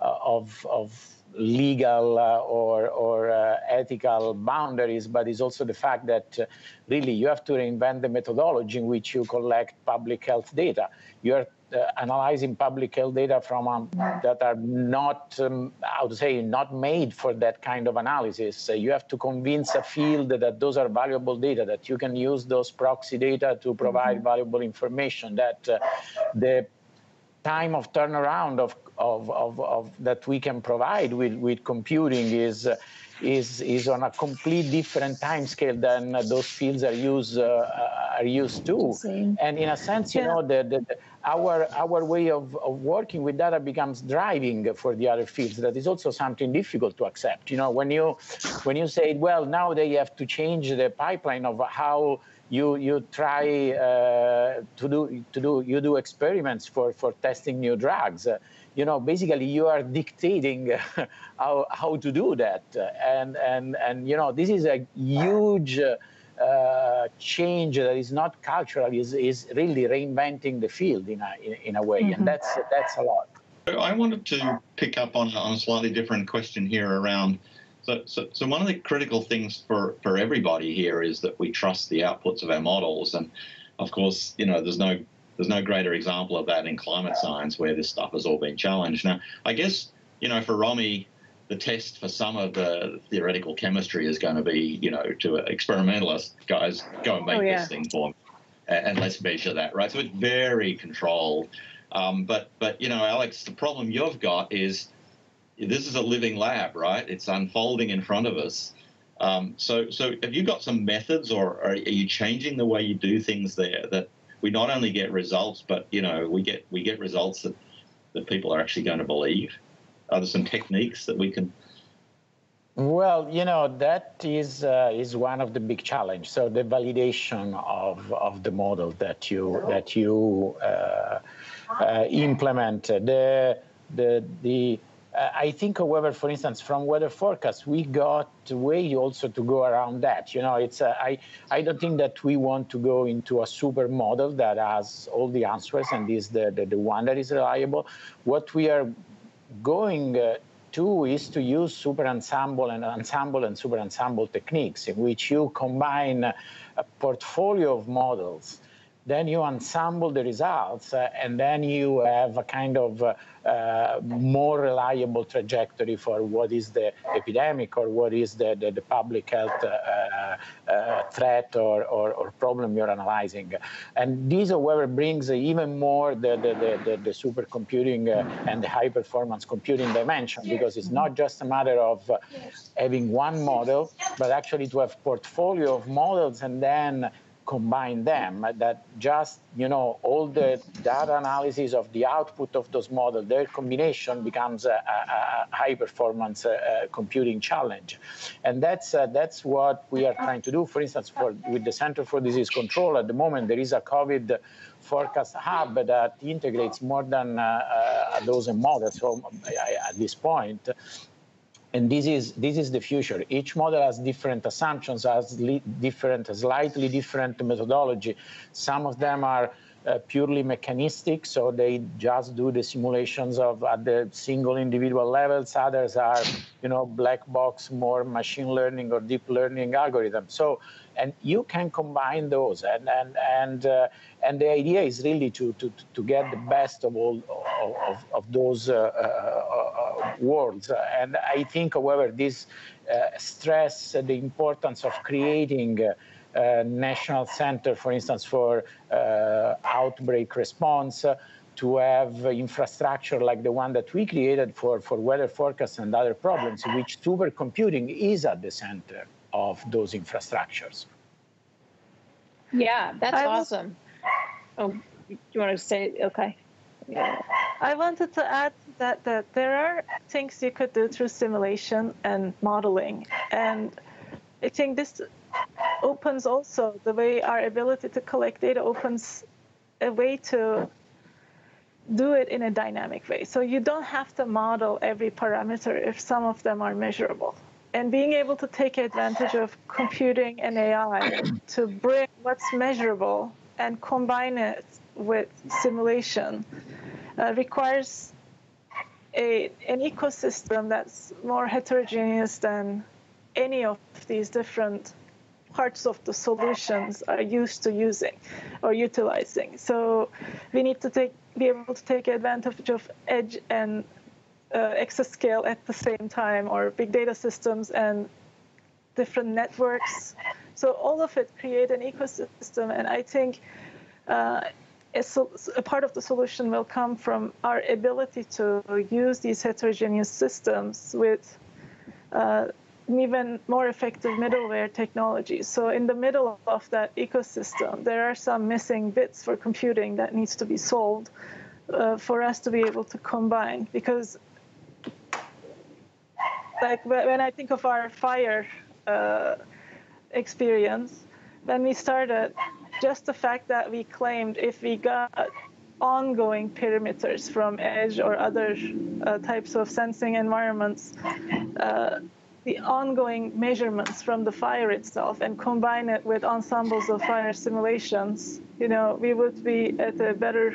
uh, of of legal uh, or or uh, ethical boundaries, but it's also the fact that uh, really you have to reinvent the methodology in which you collect public health data. You're uh, analyzing public health data from um, that are not um, how to say not made for that kind of analysis. Uh, you have to convince a field that those are valuable data, that you can use those proxy data to provide valuable information, that uh, the time of turnaround of, of, of, of that we can provide with, with computing is, uh, is, is on a complete different time scale than uh, those fields are used, uh, are used to. And in a sense, you Yeah. know, the, the, the- our, our way of, of working with data becomes driving for the other fields. That is also something difficult to accept. You know, when you, when you say, well, now they have to change the pipeline of how you you try uh, to do to do you do experiments for for testing new drugs. Uh, you know, basically you are dictating how how to do that, and and and you know this is a huge. Uh, uh, change that is not cultural is, is really reinventing the field in a in, in a way, and that's that's a lot. I wanted to pick up on, on a slightly different question here around. So, so, so one of the critical things for, for everybody here is that we trust the outputs of our models, and of course, you know, there's no there's no greater example of that in climate science where this stuff has all been challenged. Now, I guess you know, for Rommie, the test for some of the theoretical chemistry is going to be, you know, to experimentalists, guys, go and make Oh, yeah. this thing for me, and, let's measure that, right? So it's very controlled. Um, but but you know, Alex, the problem you've got is this is a living lab, right? It's unfolding in front of us. Um, so so have you got some methods, or are, you changing the way you do things there that we not only get results, but you know we get we get results that that people are actually going to believe? Are there some techniques that we can? Well, you know that is uh, is one of the big challenge. So the validation of, of the model that you that you uh, uh, implement. The the the uh, I think, however, for instance, from weather forecast, we got a way also to go around that. You know, it's uh, I I don't think that we want to go into a super model that has all the answers and is the the, the one that is reliable. What we are going uh, to is to use super ensemble and ensemble and super ensemble techniques in which you combine a portfolio of models then you ensemble the results uh, and then you have a kind of uh, uh, more reliable trajectory for what is the epidemic or what is the, the, the public health uh, uh, threat or, or, or, problem you're analyzing. And this, however, brings even more the, the, the, the supercomputing uh, and the high performance computing dimension because it's not just a matter of having one model, but actually to have portfolio of models and then combine them that just you know all the data analysis of the output of those models their combination becomes a, a, a high performance uh, computing challenge. And that's uh, that's what we are trying to do for instance for with the center for disease control at the moment there is a covid forecast hub that integrates more than uh, a dozen models so at this point and this is this is the future. Each model has different assumptions, has different, slightly different methodology. Some of them are uh, purely mechanistic, so they just do the simulations of at the single individual levels. Others are, you know, black box, more machine learning or deep learning algorithms. So, and you can combine those, and and and uh, and the idea is really to to to get the best of all of, of those uh, uh, worlds. And I think, however, this uh, stress the importance of creating uh, national center, for instance, for uh, outbreak response, uh, to have infrastructure like the one that we created for, for weather forecasts and other problems, in which supercomputing is at the center of those infrastructures. Yeah, that's awesome. Oh, you want to say, okay. Yeah. I wanted to add that, that there are things you could do through simulation and modeling. And I think this opens also the way our ability to collect data opens a way to do it in a dynamic way. So you don't have to model every parameter if some of them are measurable. And being able to take advantage of computing and AI to bring what's measurable and combine it with simulation uh, requires a, an ecosystem that's more heterogeneous than any of these different parts of the solutions are used to using or utilizing. So we need to take, be able to take advantage of edge and uh, exascale at the same time, or big data systems and different networks. So all of it create an ecosystem, and I think uh, a, a, part of the solution will come from our ability to use these heterogeneous systems with uh, even more effective middleware technologies. So in the middle of that ecosystem, there are some missing bits for computing that needs to be solved uh, for us to be able to combine. Because like when I think of our fire uh, experience, when we started, just the fact that we claimed if we got ongoing perimeters from edge or other uh, types of sensing environments, uh, the ongoing measurements from the fire itself and combine it with ensembles of fire simulations, you know, we would be at a better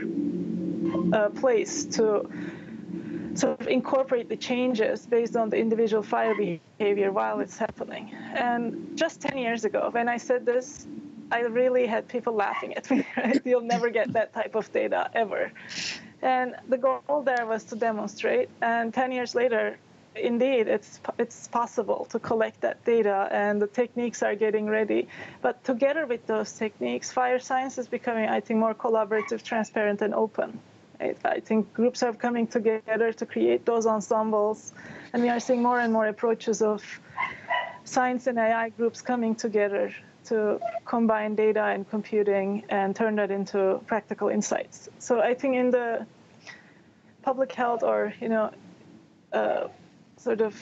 uh, place to sort of incorporate the changes based on the individual fire behavior while it's happening. And just 10 years ago, when I said this, I really had people laughing at me. Right? You'll never get that type of data ever. And the goal there was to demonstrate. And 10 years later, indeed, it's it's possible to collect that data, and the techniques are getting ready. But together with those techniques, fire science is becoming, I think, more collaborative, transparent, and open. I, think groups are coming together to create those ensembles, and we are seeing more and more approaches of science and AI groups coming together to combine data and computing and turn that into practical insights. So I think in the public health or you know uh, sort of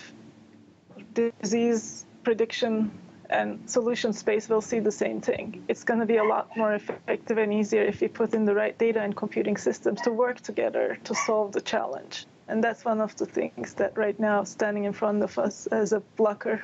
disease prediction and solution space will see the same thing. It's going to be a lot more effective and easier if we put in the right data and computing systems to work together to solve the challenge. And that's one of the things that right now standing in front of us as a blocker.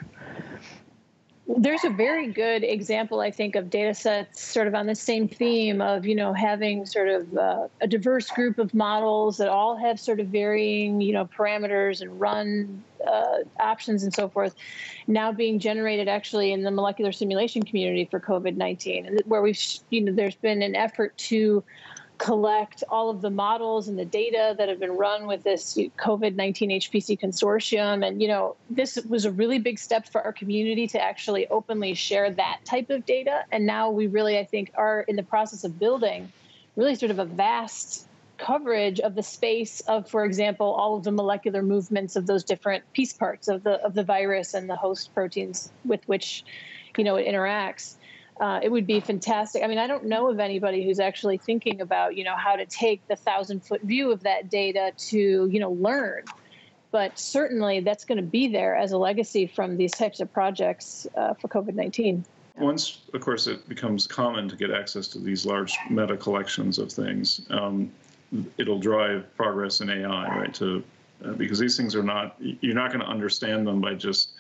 There's a very good example, I think, of data sets sort of on the same theme of, you know, having sort of uh, a diverse group of models that all have sort of varying, you know, parameters and run uh, options and so forth now being generated actually in the molecular simulation community for COVID-19, where we've, you know, there's been an effort to collect all of the models and the data that have been run with this COVID-19 HPC consortium. And, you know, this was a really big step for our community to actually openly share that type of data. And now we really, I think, are in the process of building really sort of a vast coverage of the space of, for example, all of the molecular movements of those different piece parts of the of the virus and the host proteins with which, you know, it interacts uh, it would be fantastic. I mean, I don't know of anybody who's actually thinking about, you know, how to take the thousand foot view of that data to, you know, learn. But certainly that's going to be there as a legacy from these types of projects uh, for COVID 19. Once, of course, it becomes common to get access to these large meta collections of things, um, it'll drive progress in AI, right? To uh, because these things are not, you're not going to understand them by just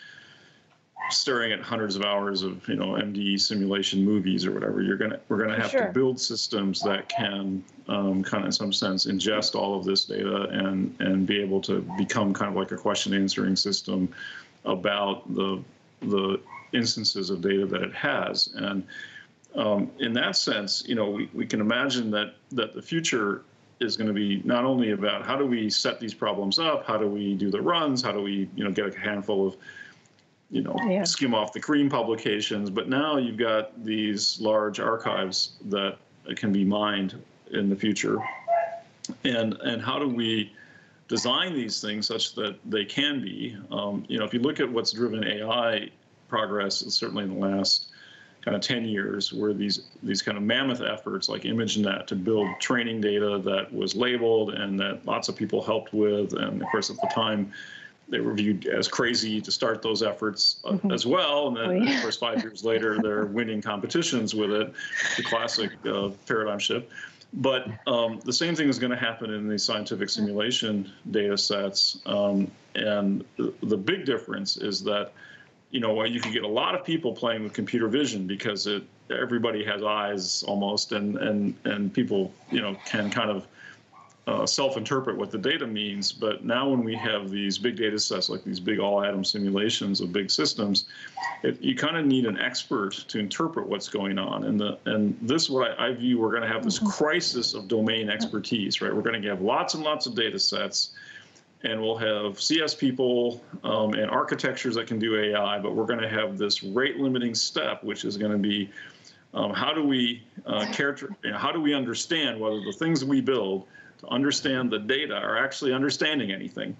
staring at hundreds of hours of you know MDE simulation movies or whatever. You're gonna we're gonna have sure. to build systems that can um, kind of in some sense ingest all of this data and and be able to become kind of like a question answering system about the the instances of data that it has. And um, in that sense, you know, we, we can imagine that that the future is going to be not only about how do we set these problems up, how do we do the runs, how do we you know get a handful of you know, Yeah. skim off the cream publications. But now you've got these large archives that can be mined in the future. And and how do we design these things such that they can be? Um, you know, if you look at what's driven AI progress, certainly in the last kind of 10 years where these these kind of mammoth efforts like ImageNet to build training data that was labeled and that lots of people helped with and of course at the time they were viewed as crazy to start those efforts uh, as well. And then Oh, yeah. of course five years later they're winning competitions with it the classic uh, paradigm shift. But um, the same thing is going to happen in these scientific simulation data sets um, and the, the big difference is that you know, you can get a lot of people playing with computer vision because it everybody has eyes almost, and and and people you know can kind of uh, self-interpret what the data means. But now when we have these big data sets like these big all-atom simulations of big systems, it, you kind of need an expert to interpret what's going on. And the and this what I, I view we're going to have this crisis of domain expertise, right? We're going to have lots and lots of data sets and we'll have CS people um, and architectures that can do AI, but we're going to have this rate limiting step, which is going to be um, how do we uh, character, you know, how do we understand whether the things we build to understand the data are actually understanding anything,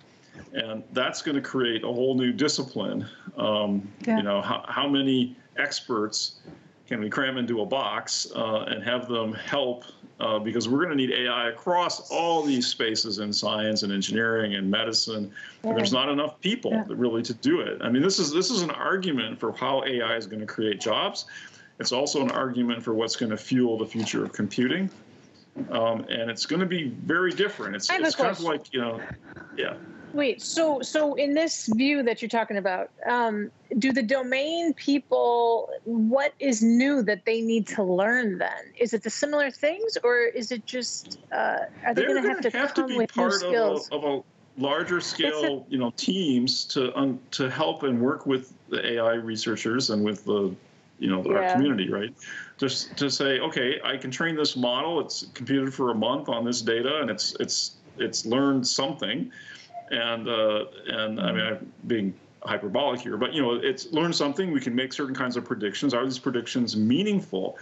and that's going to create a whole new discipline. Um, Yeah. You know, how, how many experts can we cram into a box uh, and have them help uh, because we're going to need AI across all these spaces in science and engineering and medicine. And there's not enough people Yeah. that really to do it. I mean, this is this is an argument for how AI is going to create jobs. It's also an argument for what's going to fuel the future of computing. Um, and it's going to be very different. It's, I have a it's kind of like, you know, yeah. Wait, so so in this view that you're talking about, um, do the domain people what is new that they need to learn? Then is it the similar things, or is it just uh, are they going to have to have to be with new part of a, of a larger scale, you know, teams to um, to help and work with the AI researchers and with the, you know, our Yeah. community, right? Just to say, okay, I can train this model. It's computed for a month on this data, and it's it's it's learned something, and uh, and I mean, I'm being hyperbolic here, but you know, it's learned something. We can make certain kinds of predictions. Are these predictions meaningful?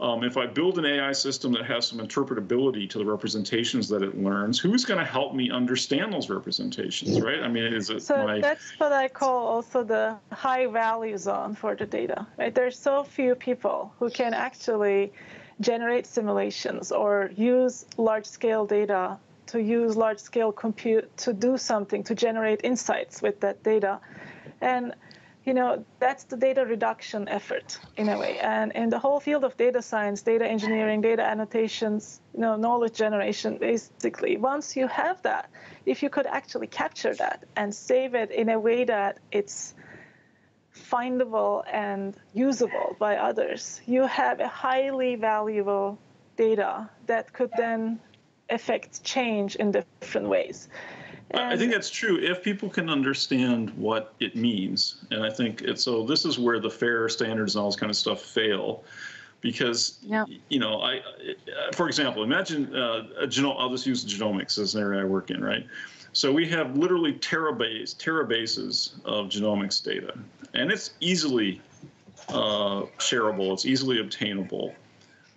Um, if I build an AI system that has some interpretability to the representations that it learns, who's going to help me understand those representations, right? I mean, is it So my that's what I call also the high value zone for the data. Right? There's so few people who can actually generate simulations or use large scale data to use large scale compute to do something to generate insights with that data. And you know that's the data reduction effort in a way. And in the whole field of data science data engineering data annotations you know knowledge generation basically once you have that if you could actually capture that and save it in a way that it's findable and usable by others you have a highly valuable data that could then affect change in different ways I I think that's true if people can understand what it means. And I think it's so this is where the fair standards and all this kind of stuff fail. Because, Yeah. you know, I, for example, imagine uh, a genome, I'll just use genomics as an area I work in, right? So we have literally terabase, terabases of genomics data, and it's easily uh, shareable, it's easily obtainable.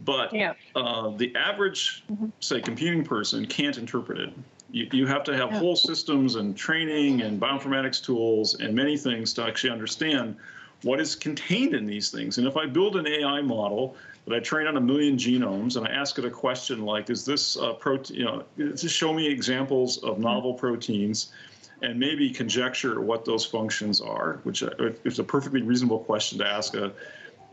But Yeah. uh, the average, say, computing person can't interpret it. You, you have to have Yeah. whole systems and training and bioinformatics tools and many things to actually understand what is contained in these things. And if I build an AI model that I train on a million genomes and I ask it a question like, is this uh, protein, you know, just show me examples of novel proteins and maybe conjecture what those functions are, which uh, is a perfectly reasonable question to ask a,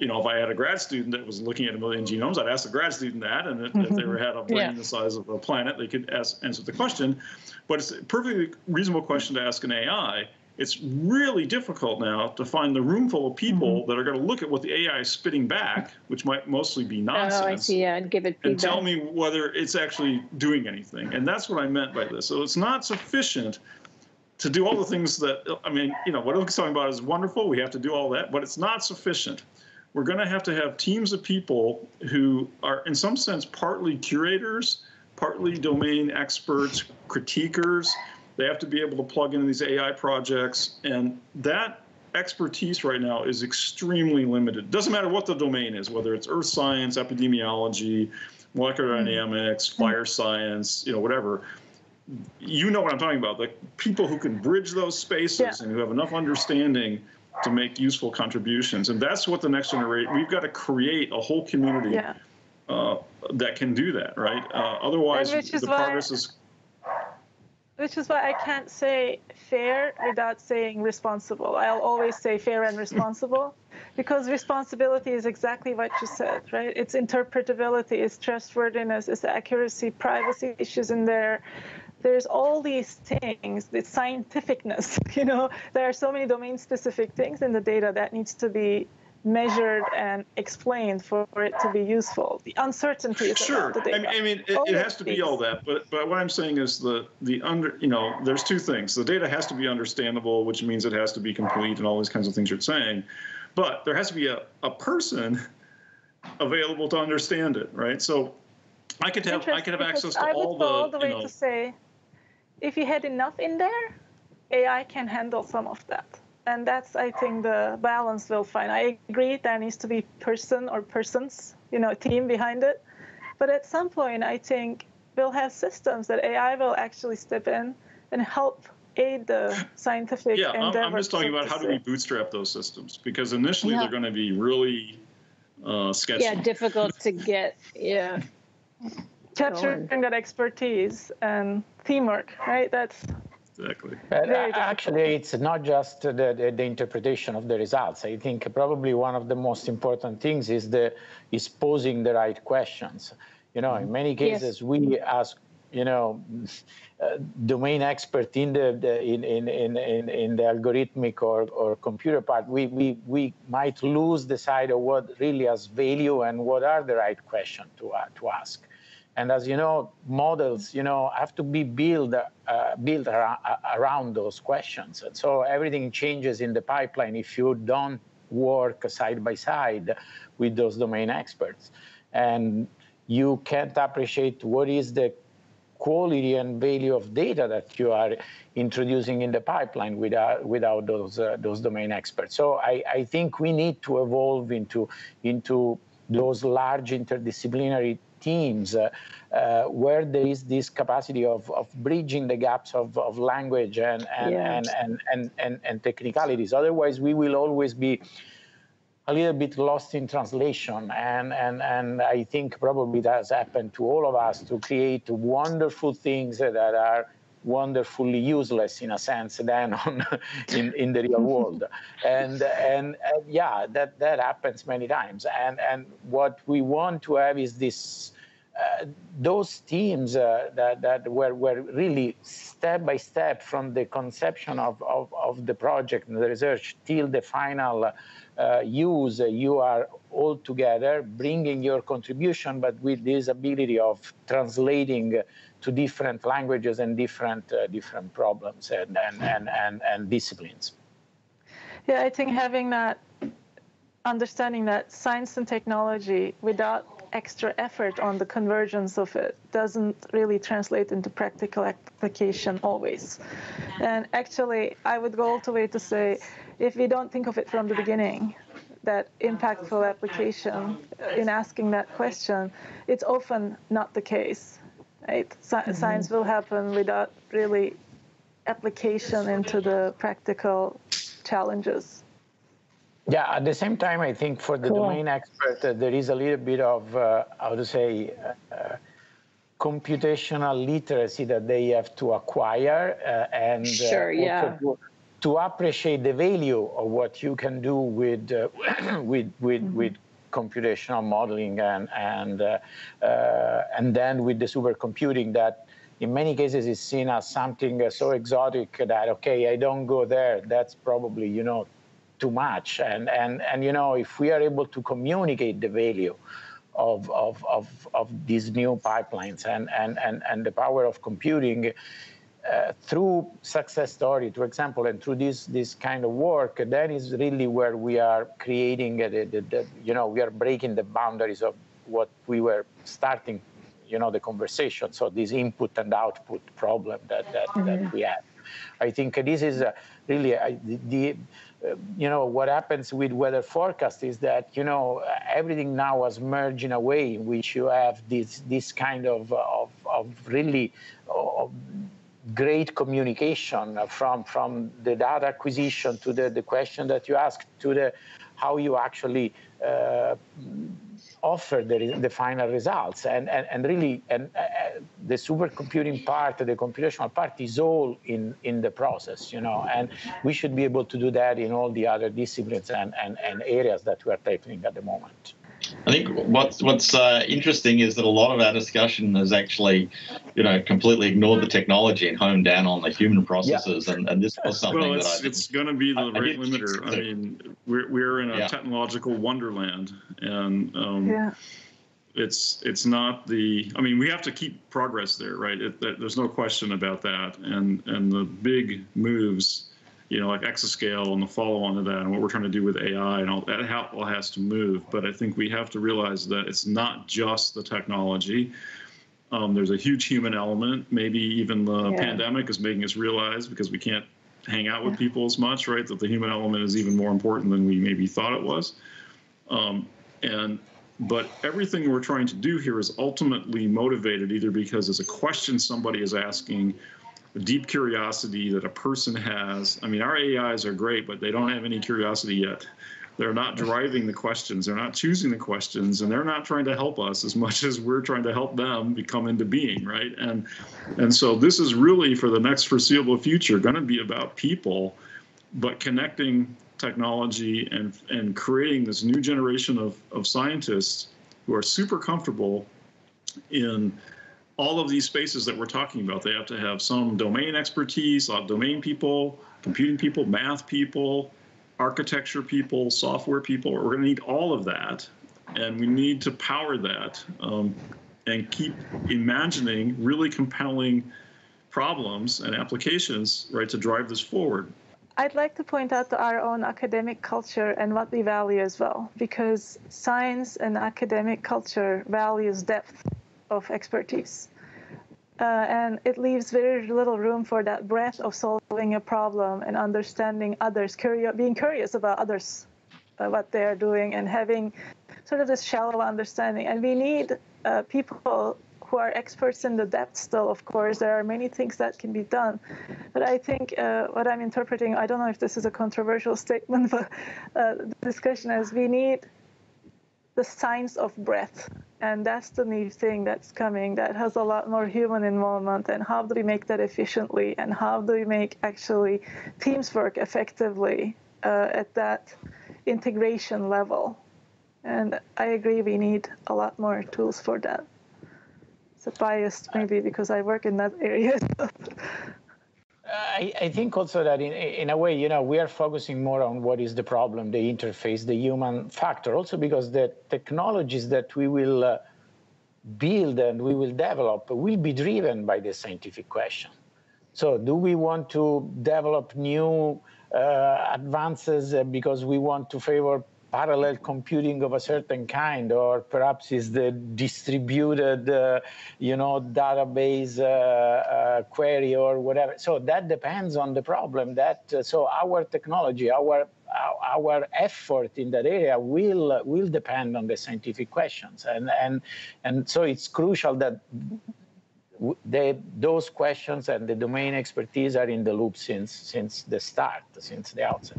you know, if I had a grad student that was looking at a million genomes, I'd ask the grad student that, and if, if they mm-hmm. were had a brain Yeah. the size of a planet, they could ask, answer the question. But it's a perfectly reasonable question to ask an AI. It's really difficult now to find the room full of people mm-hmm. that are going to look at what the AI is spitting back, which might mostly be nonsense Oh, I see. Yeah, and give it and tell me whether it's actually doing anything. And that's what I meant by this. So it's not sufficient to do all the things that, I mean, you know, what Ilkay's talking about is wonderful. We have to do all that, but it's not sufficient. We're going to have to have teams of people who are, in some sense, partly curators, partly domain experts, critiquers. They have to be able to plug into these AI projects. And that expertise right now is extremely limited. Doesn't matter what the domain is, whether it's earth science, epidemiology, molecular mm-hmm. dynamics, fire science, you know, whatever. You know what I'm talking about. The people who can bridge those spaces yeah. and who have enough understanding to make useful contributions. And that's what the next generation, we've got to create a whole community yeah. uh, that can do that, right? Uh, otherwise, the progress is which is why I can't say fair without saying responsible. I'll always say fair and responsible because responsibility is exactly what you said, right? It's interpretability, it's trustworthiness, it's accuracy, privacy issues in there. There's all these things, the scientificness, you know, there are so many domain specific things in the data that needs to be measured and explained for it to be useful. The uncertainty sure. The I mean, I mean it, it has to be all that, but but what I'm saying is the the under you know there's two things. The data has to be understandable, which means it has to be complete and all these kinds of things you're saying, but there has to be a, a person available to understand it, right? So I could have I could have access to all the. all the way know, to say, if you had enough in there, AI can handle some of that and that's I think the balance we'll find. I agree there needs to be person or persons, you know, team behind it. But at some point, I think we'll have systems that AI will actually step in and help aid the scientific yeah, endeavor. Yeah, I'm just talking about how do we bootstrap those systems because initially yeah. they're going to be really uh, sketchy. Yeah, difficult to get. Yeah. Capturing that expertise and teamwork, right? That's exactly. actually, it's not just the, the, the, interpretation of the results. I think probably one of the most important things is the is posing the right questions. You know, in many cases, yes. we ask you know, uh, domain expert in the, the in, in, in, in, the algorithmic or, or computer part, we, we, we might lose the side of what really has value and what are the right questions to, uh, to ask. And as you know, models, you know, have to be built uh, built ar around those questions. And so everything changes in the pipeline if you don't work side by side with those domain experts. And you can't appreciate what is the quality and value of data that you are introducing in the pipeline without without those uh, those domain experts. So I, I think we need to evolve into into those large interdisciplinary teams uh, uh, where there is this capacity of, of bridging the gaps of, of language and and, and, and, and, and, and technicalities. Otherwise, we will always be a little bit lost in translation. And, and, and I think probably that has happened to all of us to create wonderful things that are wonderfully useless in a sense than on in, in the real world. And, and yeah that that happens many times. And and what we want to have is this uh, those teams uh, that, that were, were really step by step from the conception of, of, of the project and the research till the final uh, use, uh, you are all together bringing your contribution, but with this ability of translating to different languages and different uh, different problems and, and, and, and, and disciplines. Yeah, I think having that understanding that science and technology without extra effort on the convergence of it doesn't really translate into practical application always. And actually, I would go all the way to say, if we don't think of it from the beginning, that impactful application in asking that question, it's often not the case. Right? mm-hmm. Science will happen without really application into the practical challenges. Yeah, at the same time, I think for the cool. domain expert, uh, there is a little bit of, uh, how to say, uh, computational literacy that they have to acquire uh, and uh, sure, yeah. to, to, appreciate the value of what you can do with, uh, with, with, mm-hmm. with computational modeling and and uh, uh, and then with the supercomputing that in many cases is seen as something uh, so exotic that okay I don't go there. That's probably you know too much. And and and you know if we are able to communicate the value of of of, of these new pipelines and and and and the power of computing uh, through success story, for example, and through this this kind of work, that is really where we are creating, the, the, the, you know, we are breaking the boundaries of what we were starting, you know, the conversation. So this input and output problem that that, mm-hmm. that we have. I think this is really the, uh, you know what happens with weather forecast is that you know everything now has merged in a way in which you have this this kind of of, of really of great communication from from the data acquisition to the the question that you asked to the how you actually uh, offer the, the final results. And, and, and really, and uh, the supercomputing part, the computational part is all in, in the process, you know, and we should be able to do that in all the other disciplines and, and, and areas that we are tackling at the moment. I think what's what's uh, interesting is that a lot of our discussion has actually, you know, completely ignored the technology and honed down on the human processes, yeah. and, and this was something well, it's, it's going to be the I, rate I limiter. I mean, we're we're in a yeah. technological wonderland, and um, yeah. it's it's not the. I mean, we have to keep progress there, right? It, there's no question about that, and and the big moves you know, like exascale and the follow on to that and what we're trying to do with AI and all that all has to move. But I think we have to realize that it's not just the technology. Um, there's a huge human element. Maybe even the yeah. pandemic is making us realize because we can't hang out with yeah. people as much, right? That the human element is even more important than we maybe thought it was. Um, and but everything we're trying to do here is ultimately motivated either because it's a question somebody is asking deep curiosity that a person has. I mean, our AIs are great, but they don't have any curiosity yet. They're not driving the questions, they're not choosing the questions, and they're not trying to help us as much as we're trying to help them become into being, right? And and so this is really for the next foreseeable future going to be about people, but connecting technology and and creating this new generation of, of scientists who are super comfortable in all of these spaces that we're talking about, they have to have some domain expertise, domain people, computing people, math people, architecture people, software people. We're going to need all of that, and we need to power that um, and keep imagining really compelling problems and applications, right, to drive this forward. I'd like to point out to our own academic culture and what we value as well, because science and academic culture values depth of expertise. Uh, and it leaves very little room for that breadth of solving a problem and understanding others, curio- being curious about others, uh, what they are doing, and having sort of this shallow understanding. And we need uh, people who are experts in the depth still, of course. There are many things that can be done. But I think uh, what I'm interpreting, I don't know if this is a controversial statement, but uh, the discussion is we need the science of breath. And that's the new thing that's coming that has a lot more human involvement. And how do we make that efficiently? And how do we make actually teams work effectively uh, at that integration level? And I agree, we need a lot more tools for that. It's biased maybe because I work in that area. I, I, think also that in, in a way, you know, we are focusing more on what is the problem, the interface, the human factor, also because the technologies that we will uh, build and we will develop will be driven by the scientific question. So do we want to develop new uh, advances uh, because we want to favor parallel computing of a certain kind, or perhaps is the distributed, uh, you know, database uh, uh, query or whatever. So that depends on the problem. That uh, so our technology, our our effort in that area will will depend on the scientific questions, and and and so it's crucial that. They, those questions and the domain expertise are in the loop since since the start, since the outset.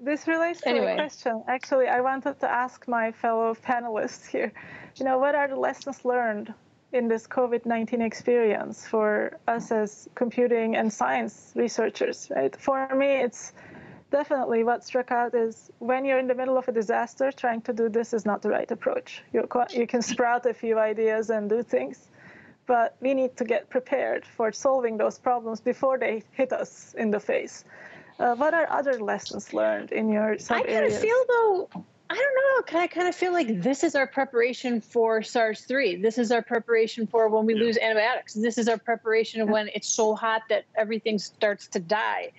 This relates to anyway. a question. Actually, I wanted to ask my fellow panelists here. You know, what are the lessons learned in this COVID-19 experience for us as computing and science researchers, right? For me, it's definitely what struck out is when you're in the middle of a disaster, trying to do this is not the right approach. You, you can sprout a few ideas and do things, but we need to get prepared for solving those problems before they hit us in the face. Uh, what are other lessons learned in your sub I kind of feel though. I don't know. I kind of feel like this is our preparation for SARS 3. This is our preparation for when we yeah. lose antibiotics. This is our preparation when it's so hot that everything starts to die.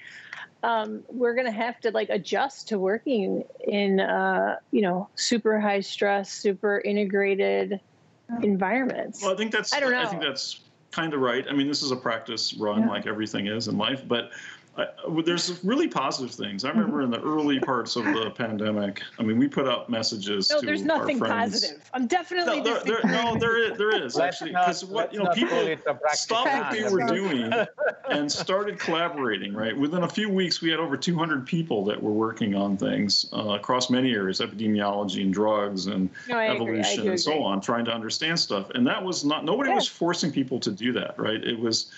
Um, we're going to have to like adjust to working in, uh, you know, super high stress, super integrated environments. Well, I think that's, I don't know. I think that's kind of right. I mean, this is a practice run, Yeah. like everything is in life, but. I, there's really positive things. I Mm-hmm. remember in the early parts of the pandemic. I mean, we put out messages No, to there's our nothing friends. positive. I'm definitely No, there, there, no, there is, there is actually because what you know people call it a practice stopped what they were doing and started collaborating. Right within a few weeks, we had over 200 people that were working on things uh, across many areas, epidemiology and drugs and No, I agree. I evolution and so on, trying to understand stuff. And that was not nobody was forcing people to do that. Right? It was.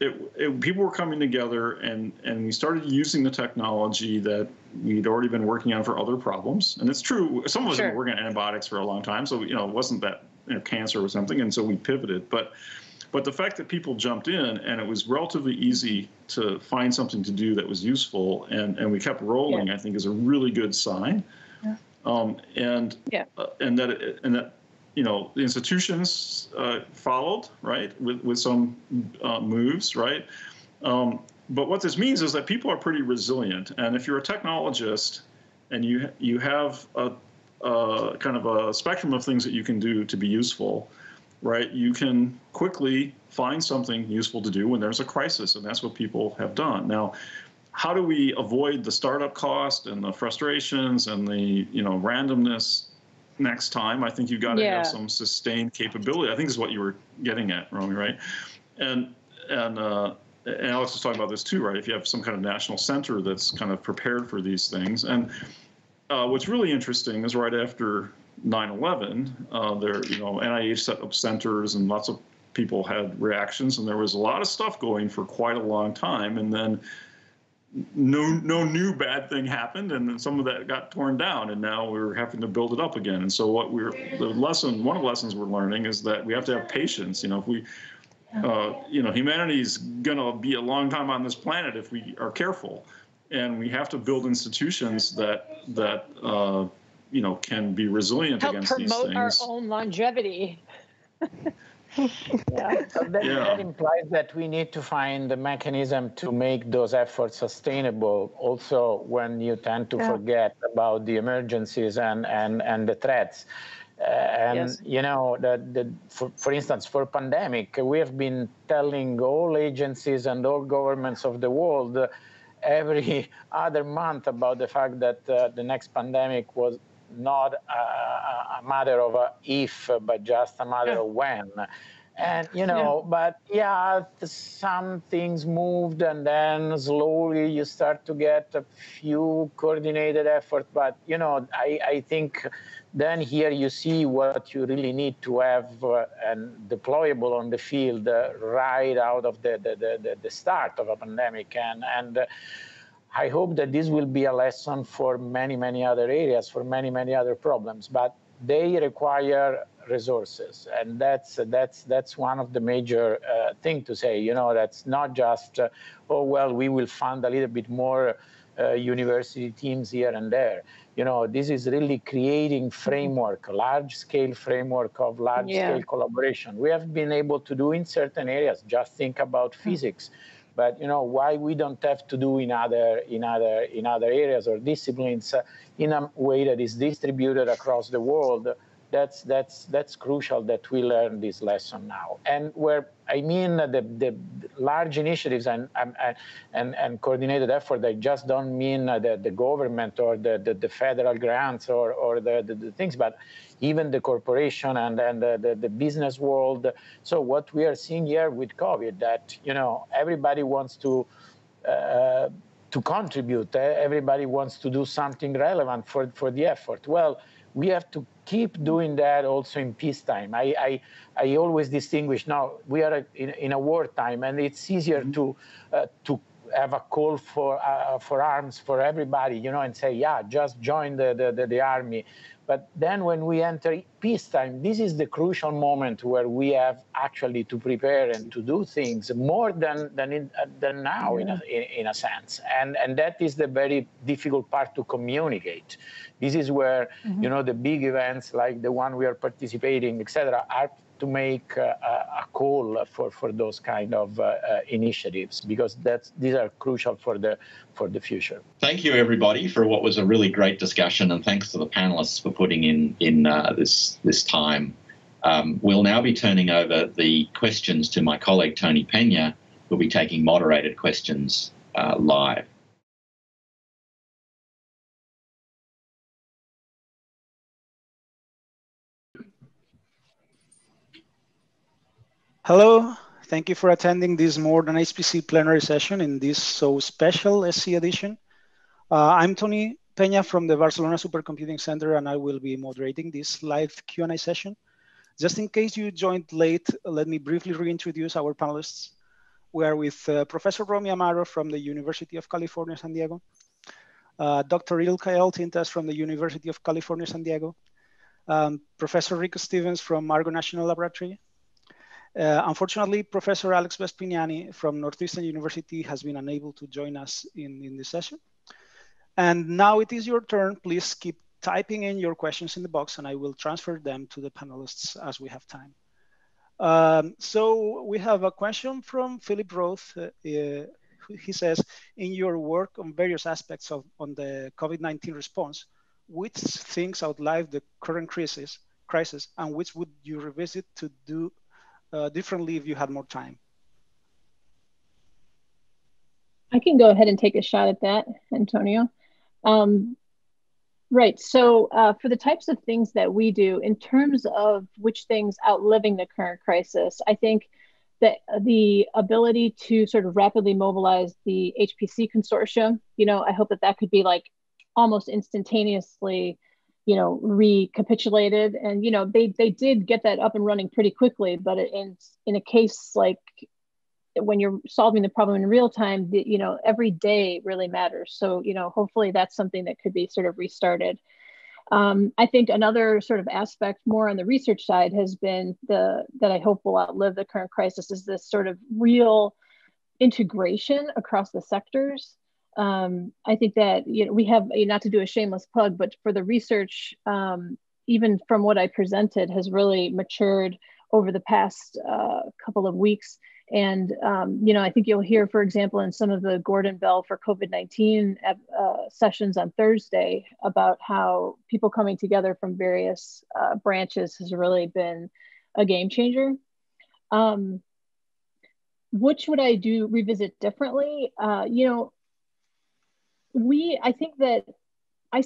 It, it, people were coming together and, and we started using the technology that we'd already been working on for other problems. And it's true, some of us have Sure. been working on antibiotics for a long time, so you know it wasn't that you know, cancer or something, and so we pivoted. But but the fact that people jumped in and it was relatively easy to find something to do that was useful, and, and we kept rolling, I think is a really good sign. Yeah. Um, and Yeah. uh, and that it, and that you know the institutions uh, followed right with with some uh, moves right. Um, but what this means is that people are pretty resilient, and if you're a technologist and you you have a, a kind of a spectrum of things that you can do to be useful, right? You can quickly find something useful to do when there's a crisis, and that's what people have done. Now, how do we avoid the startup cost and the frustrations and the you know randomness next time? I think you've got to Yeah. have some sustained capability. I think is what you were getting at, Rommie, right? And and uh, and Alex was talking about this too, right? If you have some kind of national center that's kind of prepared for these things, and uh, what's really interesting is right after 9/11, uh, there, you know, NIH set up centers and lots of people had reactions, and there was a lot of stuff going for quite a long time, and then no no new bad thing happened, and then some of that got torn down, and now we're having to build it up again. And so what we're the lesson, one of the lessons we're learning is that we have to have patience. You know, if we uh, you know, humanity's gonna be a long time on this planet if we are careful, and we have to build institutions that that uh, you know can be resilient Help against these things. promote our own longevity. yeah. So that, Yeah. that implies that we need to find the mechanism to make those efforts sustainable. Also, when you tend to Yeah. forget about the emergencies and, and, and the threats. Uh, and Yes. you know that the, for, for instance for pandemic we have been telling all agencies and all governments of the world uh, every other month about the fact that uh, the next pandemic was not a, a matter of a if but just a matter Yeah. of when. And you know but yeah some things moved and then slowly you start to get a few coordinated effort. But you know i, I think then here you see what you really need to have uh, and deployable on the field uh, right out of the, the, the, the- the start of a pandemic. And and uh, I hope that this will be a lesson for many, many other areas, for many, many other problems. But they require resources, and that's that's that's one of the major uh, thing to say. You know, that's not just uh, oh well, we will fund a little bit more uh, university teams here and there. You know, this is really creating framework, large-scale framework of large-scale Yeah. collaboration. We have been able to do in certain areas. Just think about physics but you know why we don't have to do in other in other in other areas or disciplines in a way that is distributed across the world that's that's that's crucial that we learn this lesson now and where i mean the, the large initiatives and and, and coordinated effort i just don't mean the, the government or the, the, the federal grants or or the, the, the things but even the corporation and, and the, the, the business world. So what we are seeing here with COVID, that you know everybody wants to uh, to contribute. Everybody wants to do something relevant for, for the effort. Well, we have to keep doing that also in peacetime. I, I, I always distinguish now, we are in, in a wartime, and it's easier to, uh, to have a call for, uh, for arms for everybody, you know, and say, yeah, just join the, the, the, the army. But then when we enter peacetime, this is the crucial moment where we have actually to prepare and to do things more than than, in, uh, than now, in, a, in, in a sense. And and that is the very difficult part to communicate. This is where you know the big events like the one we are participating, etc., are to make uh, a, call for, for those kind of uh, uh, initiatives because that's these are crucial for the for the future. Thank you, everybody, for what was a really great discussion, and thanks to the panelists for putting in in this this time. Um, we'll now be turning over the questions to my colleague Tony Pena, who'll be taking moderated questions uh, live. Hello, thank you for attending this more than HPC plenary session in this so special SC edition. Uh, I'm Tony Pena from the Barcelona Supercomputing Center and I will be moderating this live Q&A session. Just in case you joined late, let me briefly reintroduce our panelists. We are with uh, Professor Rommie Amaro from the University of California, San Diego, uh, Dr. Ilkay Altintas from the University of California, San Diego, um, Professor Rico Stevens from Argonne National Laboratory, uh, unfortunately, Professor Alex Vespignani from Northeastern University has been unable to join us in, in this session. And now it is your turn. Please keep typing in your questions in the box and I will transfer them to the panelists as we have time. Um, so we have a question from Philip Roth. Uh, uh, he says, in your work on various aspects of on the COVID-19 response, which things outlive the current crisis, crisis and which would you revisit to do uh, differently if you had more time? I can go ahead and take a shot at that, Antonio. Um, right. So, uh, for the types of things that we do, in terms of which things outliving the current crisis, I think that the ability to sort of rapidly mobilize the HPC consortium, you know, I hope that that could be like almost instantaneously you know recapitulated. And you know they they did get that up and running pretty quickly but in in a case like when you're solving the problem in real time you know every day really matters. So you know hopefully that's something that could be sort of restarted. Um, i think another sort of aspect more on the research side has been the that i hope will outlive the current crisis is this sort of real integration across the sectors um, I think that you know we have not to do a shameless plug, but for the research, um, even from what I presented, has really matured over the past uh, couple of weeks. And um, you know, I think you'll hear, for example, in some of the Gordon Bell for COVID nineteen uh, sessions on Thursday about how people coming together from various uh, branches has really been a game changer. Um, which would I do revisit differently? Uh, you know, we i think that I,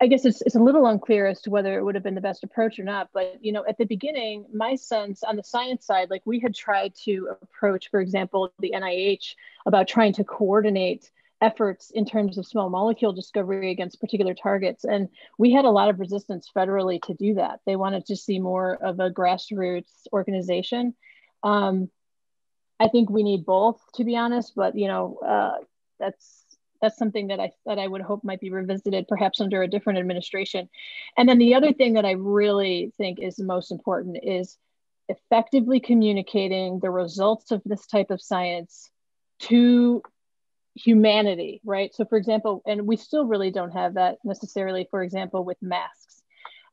I guess it's, it's a little unclear as to whether it would have been the best approach or not. But you know, at the beginning, my sense on the science side, like we had tried to approach, for example, the NIH about trying to coordinate efforts in terms of small molecule discovery against particular targets, and we had a lot of resistance federally to do that. They wanted to see more of a grassroots organization. Um, I think we need both, to be honest. But you know, uh, that's that's something that I that I would hope might be revisited perhaps under a different administration. And then the other thing that I really think is most important is effectively communicating the results of this type of science to humanity, right? So for example, and we still really don't have that necessarily, for example, with masks,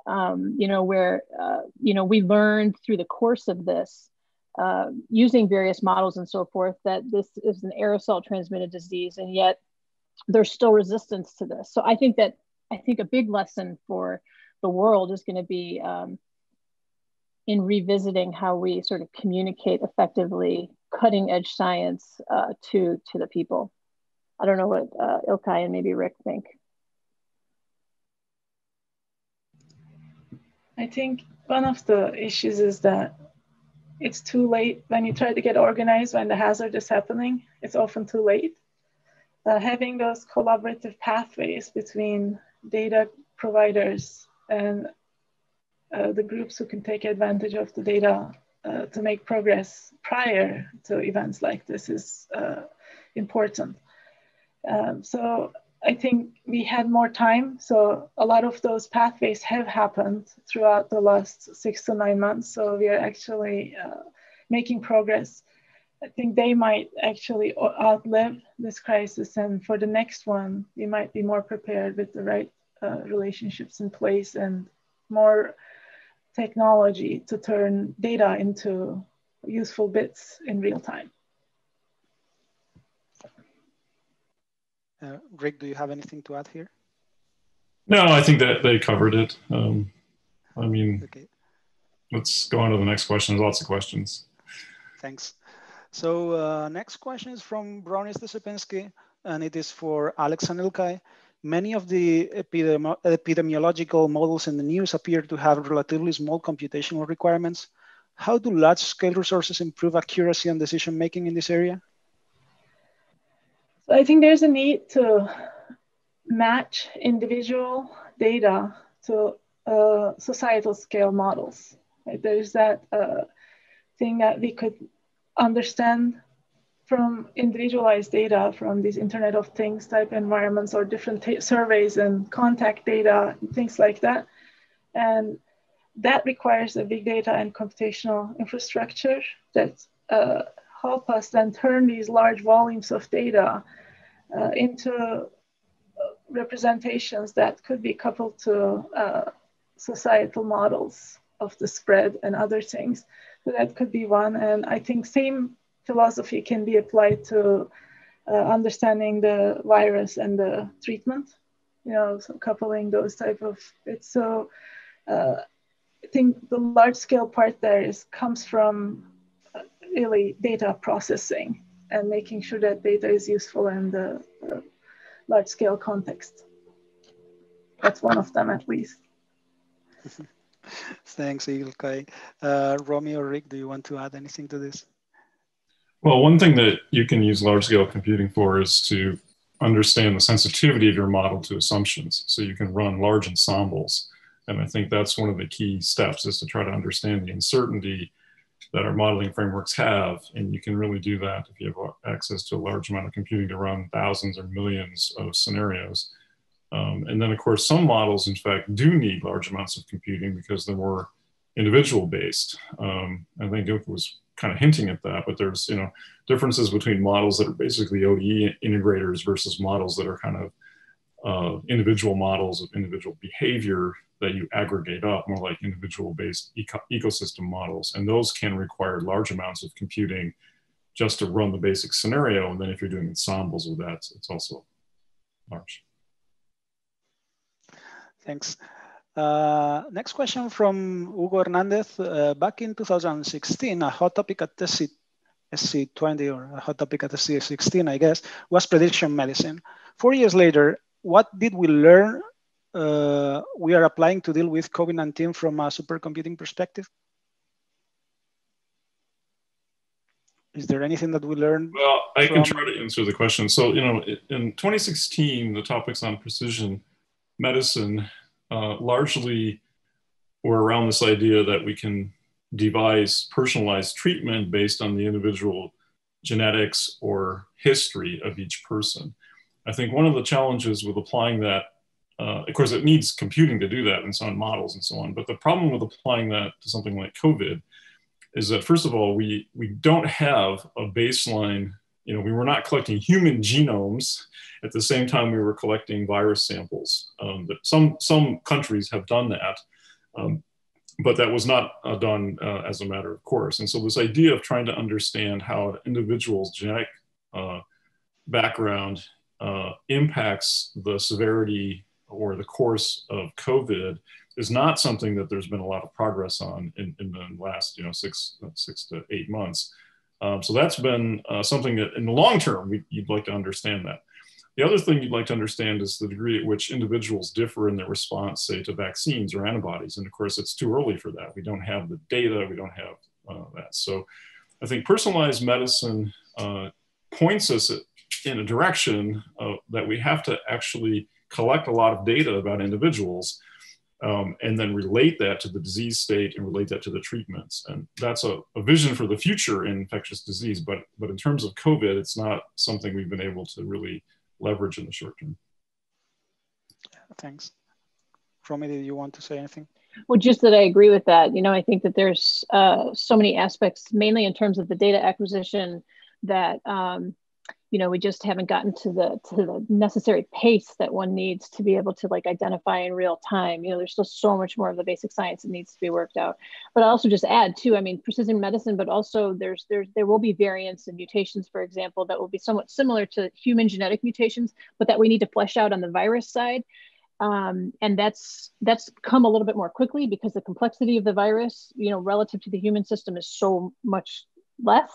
um, you know, where, uh, you know, we learned through the course of this uh, using various models and so forth that this is an aerosol transmitted disease and yet there's still resistance to this. So I think that I think a big lesson for the world is going to be um, in revisiting how we sort of communicate effectively cutting edge science uh, to to the people. I don't know what uh, Ilkay and maybe Rick think. I think one of the issues is that it's too late when you try to get organized when the hazard is happening. It's often too late having those collaborative pathways between data providers and uh, the groups who can take advantage of the data uh, to make progress prior to events like this is uh, important. Um, so I think we had more time. So a lot of those pathways have happened throughout the last six to nine months. So we are actually uh, making progress. I think they might actually outlive this crisis, and for the next one, we might be more prepared with the right uh, relationships in place and more technology to turn data into useful bits in real time. Uh, Rick, do you have anything to add here? No, I think that they covered it. Um, I mean, okay. let's go on to the next question. There's lots of questions. Thanks. So uh, next question is from Bronislaw Steszepinski, and it is for Alex and Ilkay. Many of the epidemi epidemiological models in the news appear to have relatively small computational requirements. How do large-scale resources improve accuracy and decision-making in this area? So I think there's a need to match individual data to uh, societal scale models. Right? There's that uh, thing that we could understand from individualized data from these Internet of Things type environments or different surveys and contact data, and things like that. And that requires a big data and computational infrastructure that uh, help us then turn these large volumes of data uh, into uh, representations that could be coupled to uh, societal models of the spread and other things. So that could be one. And I think same philosophy can be applied to uh, understanding the virus and the treatment, you know, so coupling those type of bits. So uh, I think the large scale part there is comes from uh, really data processing and making sure that data is useful in the uh, large scale context. That's one of them at least. Thanks, Ilkay. Uh, Rommie or Rick, do you want to add anything to this? Well, one thing that you can use large scale computing for is to understand the sensitivity of your model to assumptions. So you can run large ensembles. And I think that's one of the key steps is to try to understand the uncertainty that our modeling frameworks have. And you can really do that if you have access to a large amount of computing to run thousands or millions of scenarios. Um, and then, of course, some models, in fact, do need large amounts of computing because they're more individual based. Um, I think it was kind of hinting at that, but there's you know differences between models that are basically ODE integrators versus models that are kind of uh, individual models of individual behavior that you aggregate up, more like individual based eco ecosystem models. And those can require large amounts of computing just to run the basic scenario. And then if you're doing ensembles with that, it's also large. Thanks. Uh, next question from Hugo Hernandez. Uh, back in 2016, a hot topic at SC, SC20 or a hot topic at SC16, I guess, was precision medicine. Four years later, what did we learn uh, we are applying to deal with COVID-19 from a supercomputing perspective? Is there anything that we learned? Well, I from... can try to answer the question. So, you know, in 2016, the topics on precision medicine uh, largely were around this idea that we can devise personalized treatment based on the individual genetics or history of each person. I think one of the challenges with applying that, uh, of course, it needs computing to do that and some models and so on. But the problem with applying that to something like COVID is that first of all, we we don't have a baseline. You know, we were not collecting human genomes at the same time, we were collecting virus samples. Um, but some, some countries have done that, um, but that was not uh, done uh, as a matter of course. And so this idea of trying to understand how an individual's genetic uh, background uh, impacts the severity or the course of COVID is not something that there's been a lot of progress on in, in the last, you know, six, six to eight months. Um, so that's been uh, something that in the long term, we, you'd like to understand that. The other thing you'd like to understand is the degree at which individuals differ in their response, say, to vaccines or antibodies. And of course, it's too early for that. We don't have the data, we don't have uh, that. So I think personalized medicine uh, points us in a direction uh, that we have to actually collect a lot of data about individuals um, and then relate that to the disease state and relate that to the treatments. And that's a, a, vision for the future in infectious disease. But, but in terms of COVID, it's not something we've been able to really leverage in the short term. Thanks. Rommie, did you want to say anything? Well, just that I agree with that. You know, I think that there's uh, so many aspects, mainly in terms of the data acquisition, that um, you know we just haven't gotten to the to the necessary pace that one needs to be able to like identify in real time. You know there's still so much more of the basic science that needs to be worked out. But i also just add too i mean precision medicine but also there's there's there will be variants and mutations for example that will be somewhat similar to human genetic mutations but that we need to flesh out on the virus side. Um, and that's that's come a little bit more quickly because the complexity of the virus, you know, relative to the human system is so much less.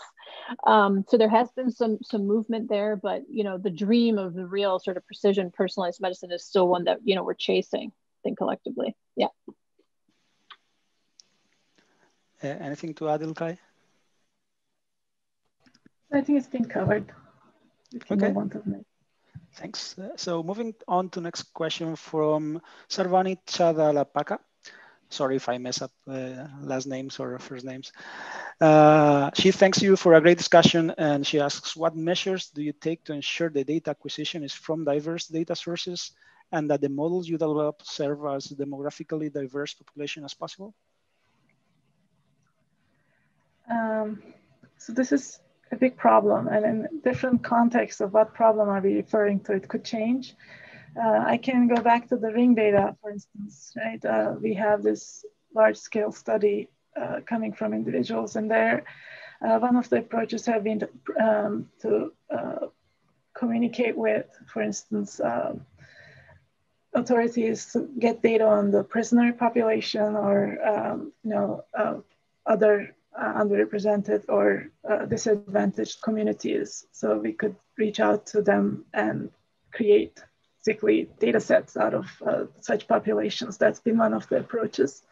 Um, so there has been some some movement there, but you know, the dream of the real sort of precision personalized medicine is still one that you know we're chasing. I think collectively, yeah. Uh, anything to add, Ilkay? I think it's been covered. Okay. Thanks. Uh, so moving on to next question from Sarvani Chadalapaka sorry if I mess up uh, last names or first names. Uh, she thanks you for a great discussion and she asks, what measures do you take to ensure the data acquisition is from diverse data sources and that the models you develop serve as demographically diverse population as possible? Um, so this is a big problem and in different contexts of what problem are we referring to, it could change. Uh, I can go back to the ring data, for instance, right? Uh, we have this large scale study uh, coming from individuals and there, uh, one of the approaches have been to, um, to uh, communicate with, for instance, um, authorities to get data on the prisoner population or, um, you know, uh, other underrepresented or disadvantaged communities. So we could reach out to them and create basically data sets out of uh, such populations. That's been one of the approaches.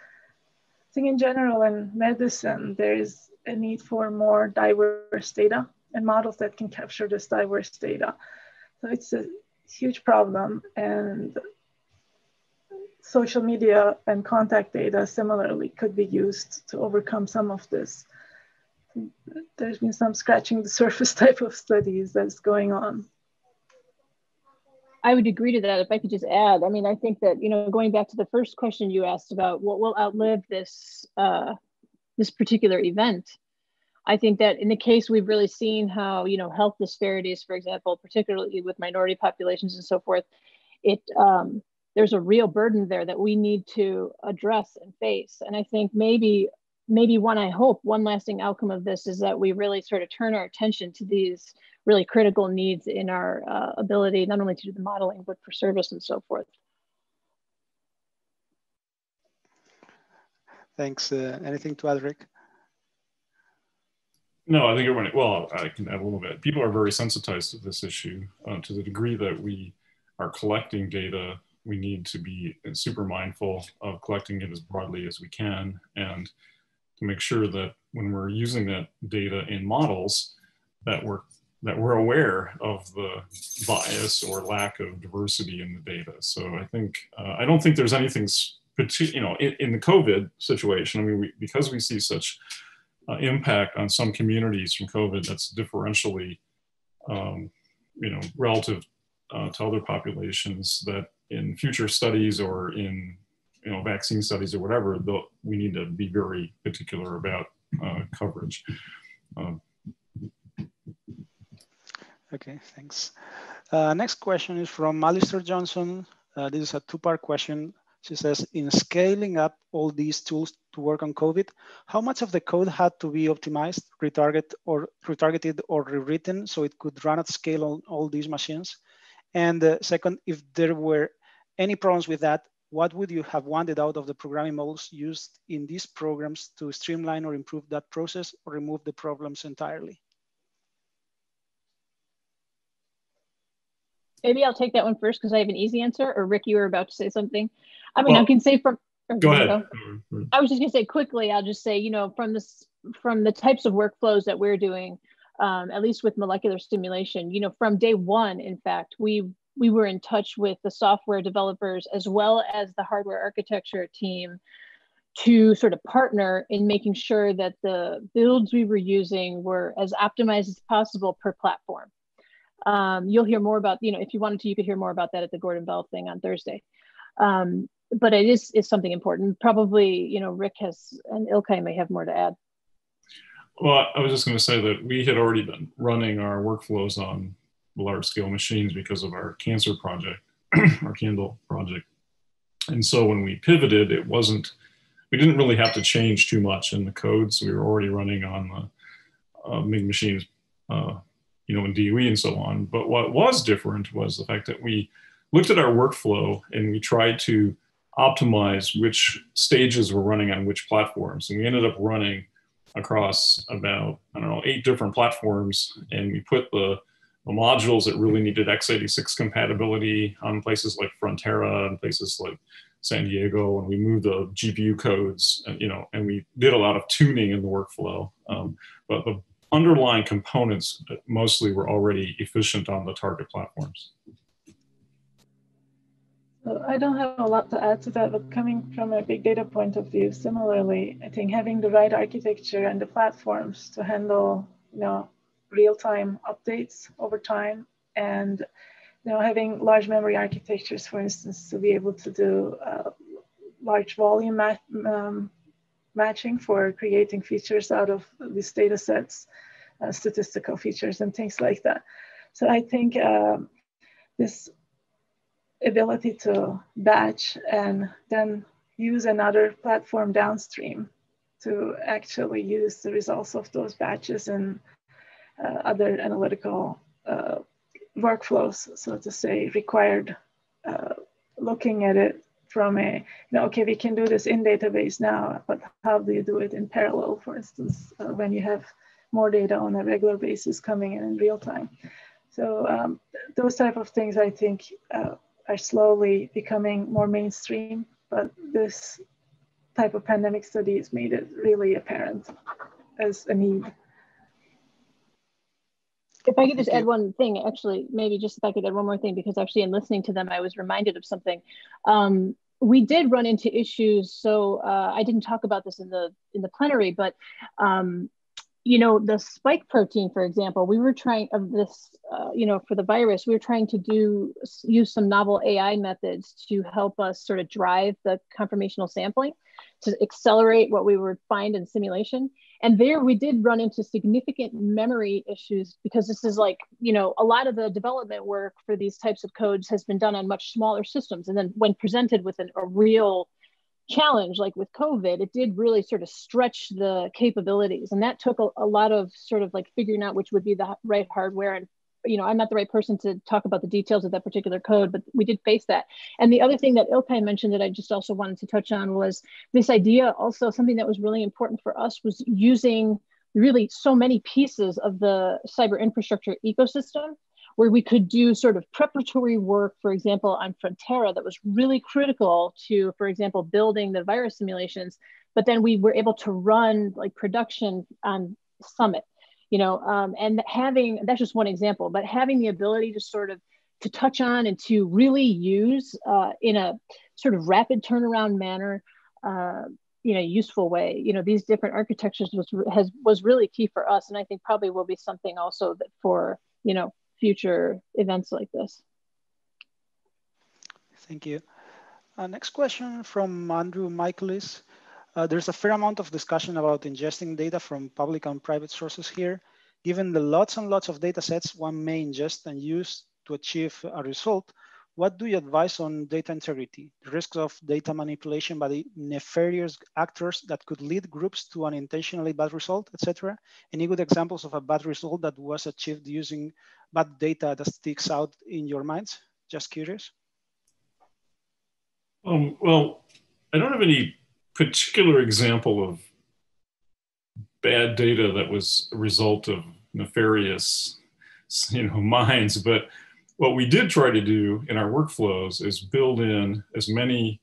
Think in general in medicine, there is a need for more diverse data and models that can capture this diverse data. So it's a huge problem and social media and contact data similarly could be used to overcome some of this. There's been some scratching the surface type of studies that's going on. I would agree to that if I could just add. I mean, I think that you know, going back to the first question you asked about what will outlive this uh, this particular event, I think that in the case we've really seen how you know health disparities, for example, particularly with minority populations and so forth, it um, there's a real burden there that we need to address and face. And I think maybe maybe one I hope one lasting outcome of this is that we really sort of turn our attention to these really critical needs in our uh, ability, not only to do the modeling, but for service and so forth. Thanks. Uh, anything to add, Rick? No, I think everyone, well, I can add a little bit. People are very sensitized to this issue uh, to the degree that we are collecting data. We need to be super mindful of collecting it as broadly as we can and to make sure that when we're using that data in models, that we're that we're aware of the bias or lack of diversity in the data. So I think uh, I don't think there's anything, you know, in, in the COVID situation. I mean, we, because we see such uh, impact on some communities from COVID, that's differentially, um, you know, relative uh, to other populations. That in future studies or in you know vaccine studies or whatever, we need to be very particular about uh, coverage. Um, Okay, thanks. Uh, next question is from Alistair Johnson. Uh, this is a two-part question. She says, in scaling up all these tools to work on COVID, how much of the code had to be optimized, retarget or retargeted or rewritten so it could run at scale on all these machines? And uh, second, if there were any problems with that, what would you have wanted out of the programming models used in these programs to streamline or improve that process or remove the problems entirely? maybe I'll take that one first because I have an easy answer. Or Rick, you were about to say something. I mean, well, I can say from. Go ahead. Go. I was just gonna say quickly. I'll just say, you know, from this, from the types of workflows that we're doing, um, at least with molecular simulation, you know, from day one, in fact, we we were in touch with the software developers as well as the hardware architecture team to sort of partner in making sure that the builds we were using were as optimized as possible per platform. Um, you'll hear more about, you know, if you wanted to, you could hear more about that at the Gordon Bell thing on Thursday. Um, but it is, is something important. Probably, you know, Rick has, and Ilkay may have more to add. Well, I was just going to say that we had already been running our workflows on large scale machines because of our cancer project, our Candle project. And so when we pivoted, it wasn't, we didn't really have to change too much in the code. So we were already running on the uh, MIG machines uh, you know, in DOE and so on. But what was different was the fact that we looked at our workflow and we tried to optimize which stages were running on which platforms. And we ended up running across about, I don't know, eight different platforms. And we put the modules that really needed x86 compatibility on places like Frontera and places like San Diego, and we moved the GPU codes, and, you know, and we did a lot of tuning in the workflow. Um, but the underlying components mostly were already efficient on the target platforms. I don't have a lot to add to that, but coming from a big data point of view, similarly, I think having the right architecture and the platforms to handle, you know, real-time updates over time and know, having large memory architectures, for instance, to be able to do uh, large volume ma um, matching for creating features out of these data sets, uh, statistical features and things like that. So I think um, this ability to batch and then use another platform downstream to actually use the results of those batches and other analytical uh, workflows, so to say, required uh, looking at it from a, you know, okay, we can do this in database now, but how do you do it in parallel, for instance, uh, when you have more data on a regular basis coming in in real time. So um, those type of things, I think, uh, are slowly becoming more mainstream, but this type of pandemic studies made it really apparent as a need. If I could just add one thing, actually, maybe just if I could add one more thing, because actually in listening to them, I was reminded of something. Um, we did run into issues. So uh, I didn't talk about this in the in the plenary, but um, you know, the spike protein, for example, we were trying of this, uh, you know, for the virus, we were trying to do use some novel AI methods to help us sort of drive the conformational sampling to accelerate what we would find in simulation. And there we did run into significant memory issues because this is like, you know, a lot of the development work for these types of codes has been done on much smaller systems. And then when presented with an, a real challenge like with covid it did really sort of stretch the capabilities and that took a, a, lot of sort of like figuring out which would be the right hardware and you know i'm not the right person to talk about the details of that particular code but we did face that and the other thing that ilkay mentioned that i just also wanted to touch on was this idea also something that was really important for us was using really so many pieces of the cyber infrastructure ecosystem where we could do sort of preparatory work, for example, on Frontera that was really critical to, for example, building the virus simulations. But then we were able to run like production on Summit, you know, um, and having that's just one example, but having the ability to sort of to touch on and to really use uh, in a sort of rapid turnaround manner. Uh, you know useful way you know these different architectures was has was really key for us and i think probably will be something also that for you know future events like this. Thank you. Uh, next question from Andrew Michaelis. Uh, there's a fair amount of discussion about ingesting data from public and private sources here. Given the lots and lots of data sets one may ingest and use to achieve a result, what do you advise on data integrity, the risks of data manipulation by the nefarious actors that could lead groups to an intentionally bad result, etc.? Any good examples of a bad result that was achieved using bad data that sticks out in your minds? Just curious. Um, well, I don't have any particular example of bad data that was a result of nefarious, you know, minds, but what we did try to do in our workflows is build in as many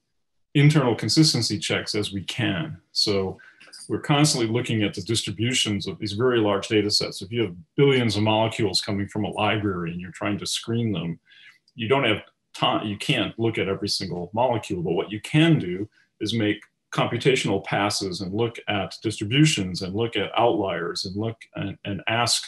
internal consistency checks as we can. So we're constantly looking at the distributions of these very large data sets. If you have billions of molecules coming from a library and you're trying to screen them, you don't have time, you can't look at every single molecule, but what you can do is make computational passes and look at distributions and look at outliers and look and, and ask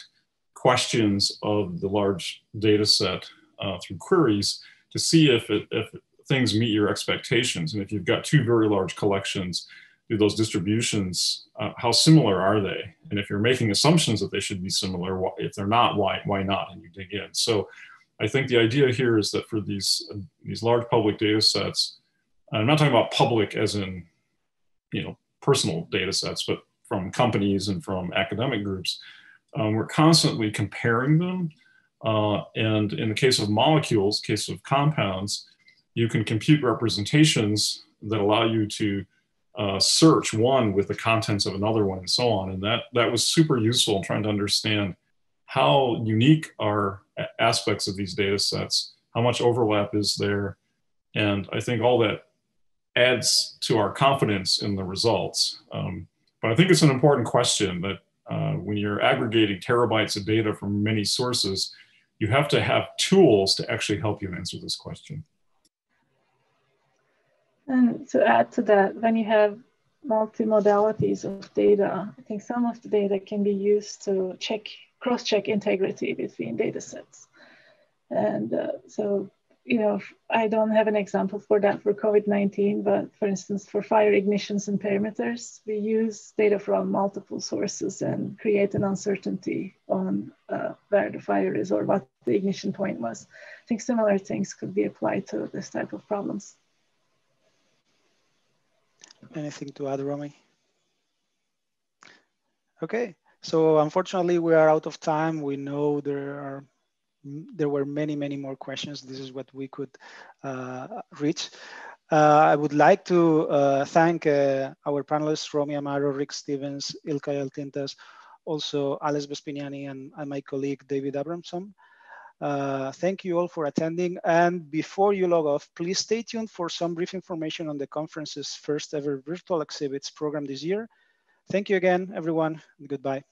questions of the large data set uh, through queries to see if, it, if things meet your expectations. And if you've got two very large collections, do those distributions, uh, how similar are they? And if you're making assumptions that they should be similar, if they're not, why, why not? And you dig in. So I think the idea here is that for these, uh, these large public data sets, I'm not talking about public as in, you know, personal data sets, but from companies and from academic groups, um, we're constantly comparing them Uh, and in the case of molecules, case of compounds, you can compute representations that allow you to uh, search one with the contents of another one and so on. And that, that was super useful in trying to understand how unique are aspects of these data sets, how much overlap is there. And I think all that adds to our confidence in the results. Um, but I think it's an important question that uh, when you're aggregating terabytes of data from many sources, you have to have tools to actually help you answer this question. And to add to that, when you have multi-modalities of data, I think some of the data can be used to check, cross-check integrity between data sets. And uh, so you know, I don't have an example for that for COVID-19, but for instance, for fire ignitions and perimeters, we use data from multiple sources and create an uncertainty on uh, where the fire is or what the ignition point was. I think similar things could be applied to this type of problems. Anything to add, Rommie? Okay, so unfortunately we are out of time. We know there are there were many, many more questions. This is what we could uh, reach. Uh, I would like to uh, thank uh, our panelists, Rommie Amaro, Rick Stevens, Ilkay Altintas, also Alice Vespignani, and, and my colleague, David Abramson. Uh, thank you all for attending. And before you log off, please stay tuned for some brief information on the conference's first ever virtual exhibits program this year. Thank you again, everyone, and goodbye.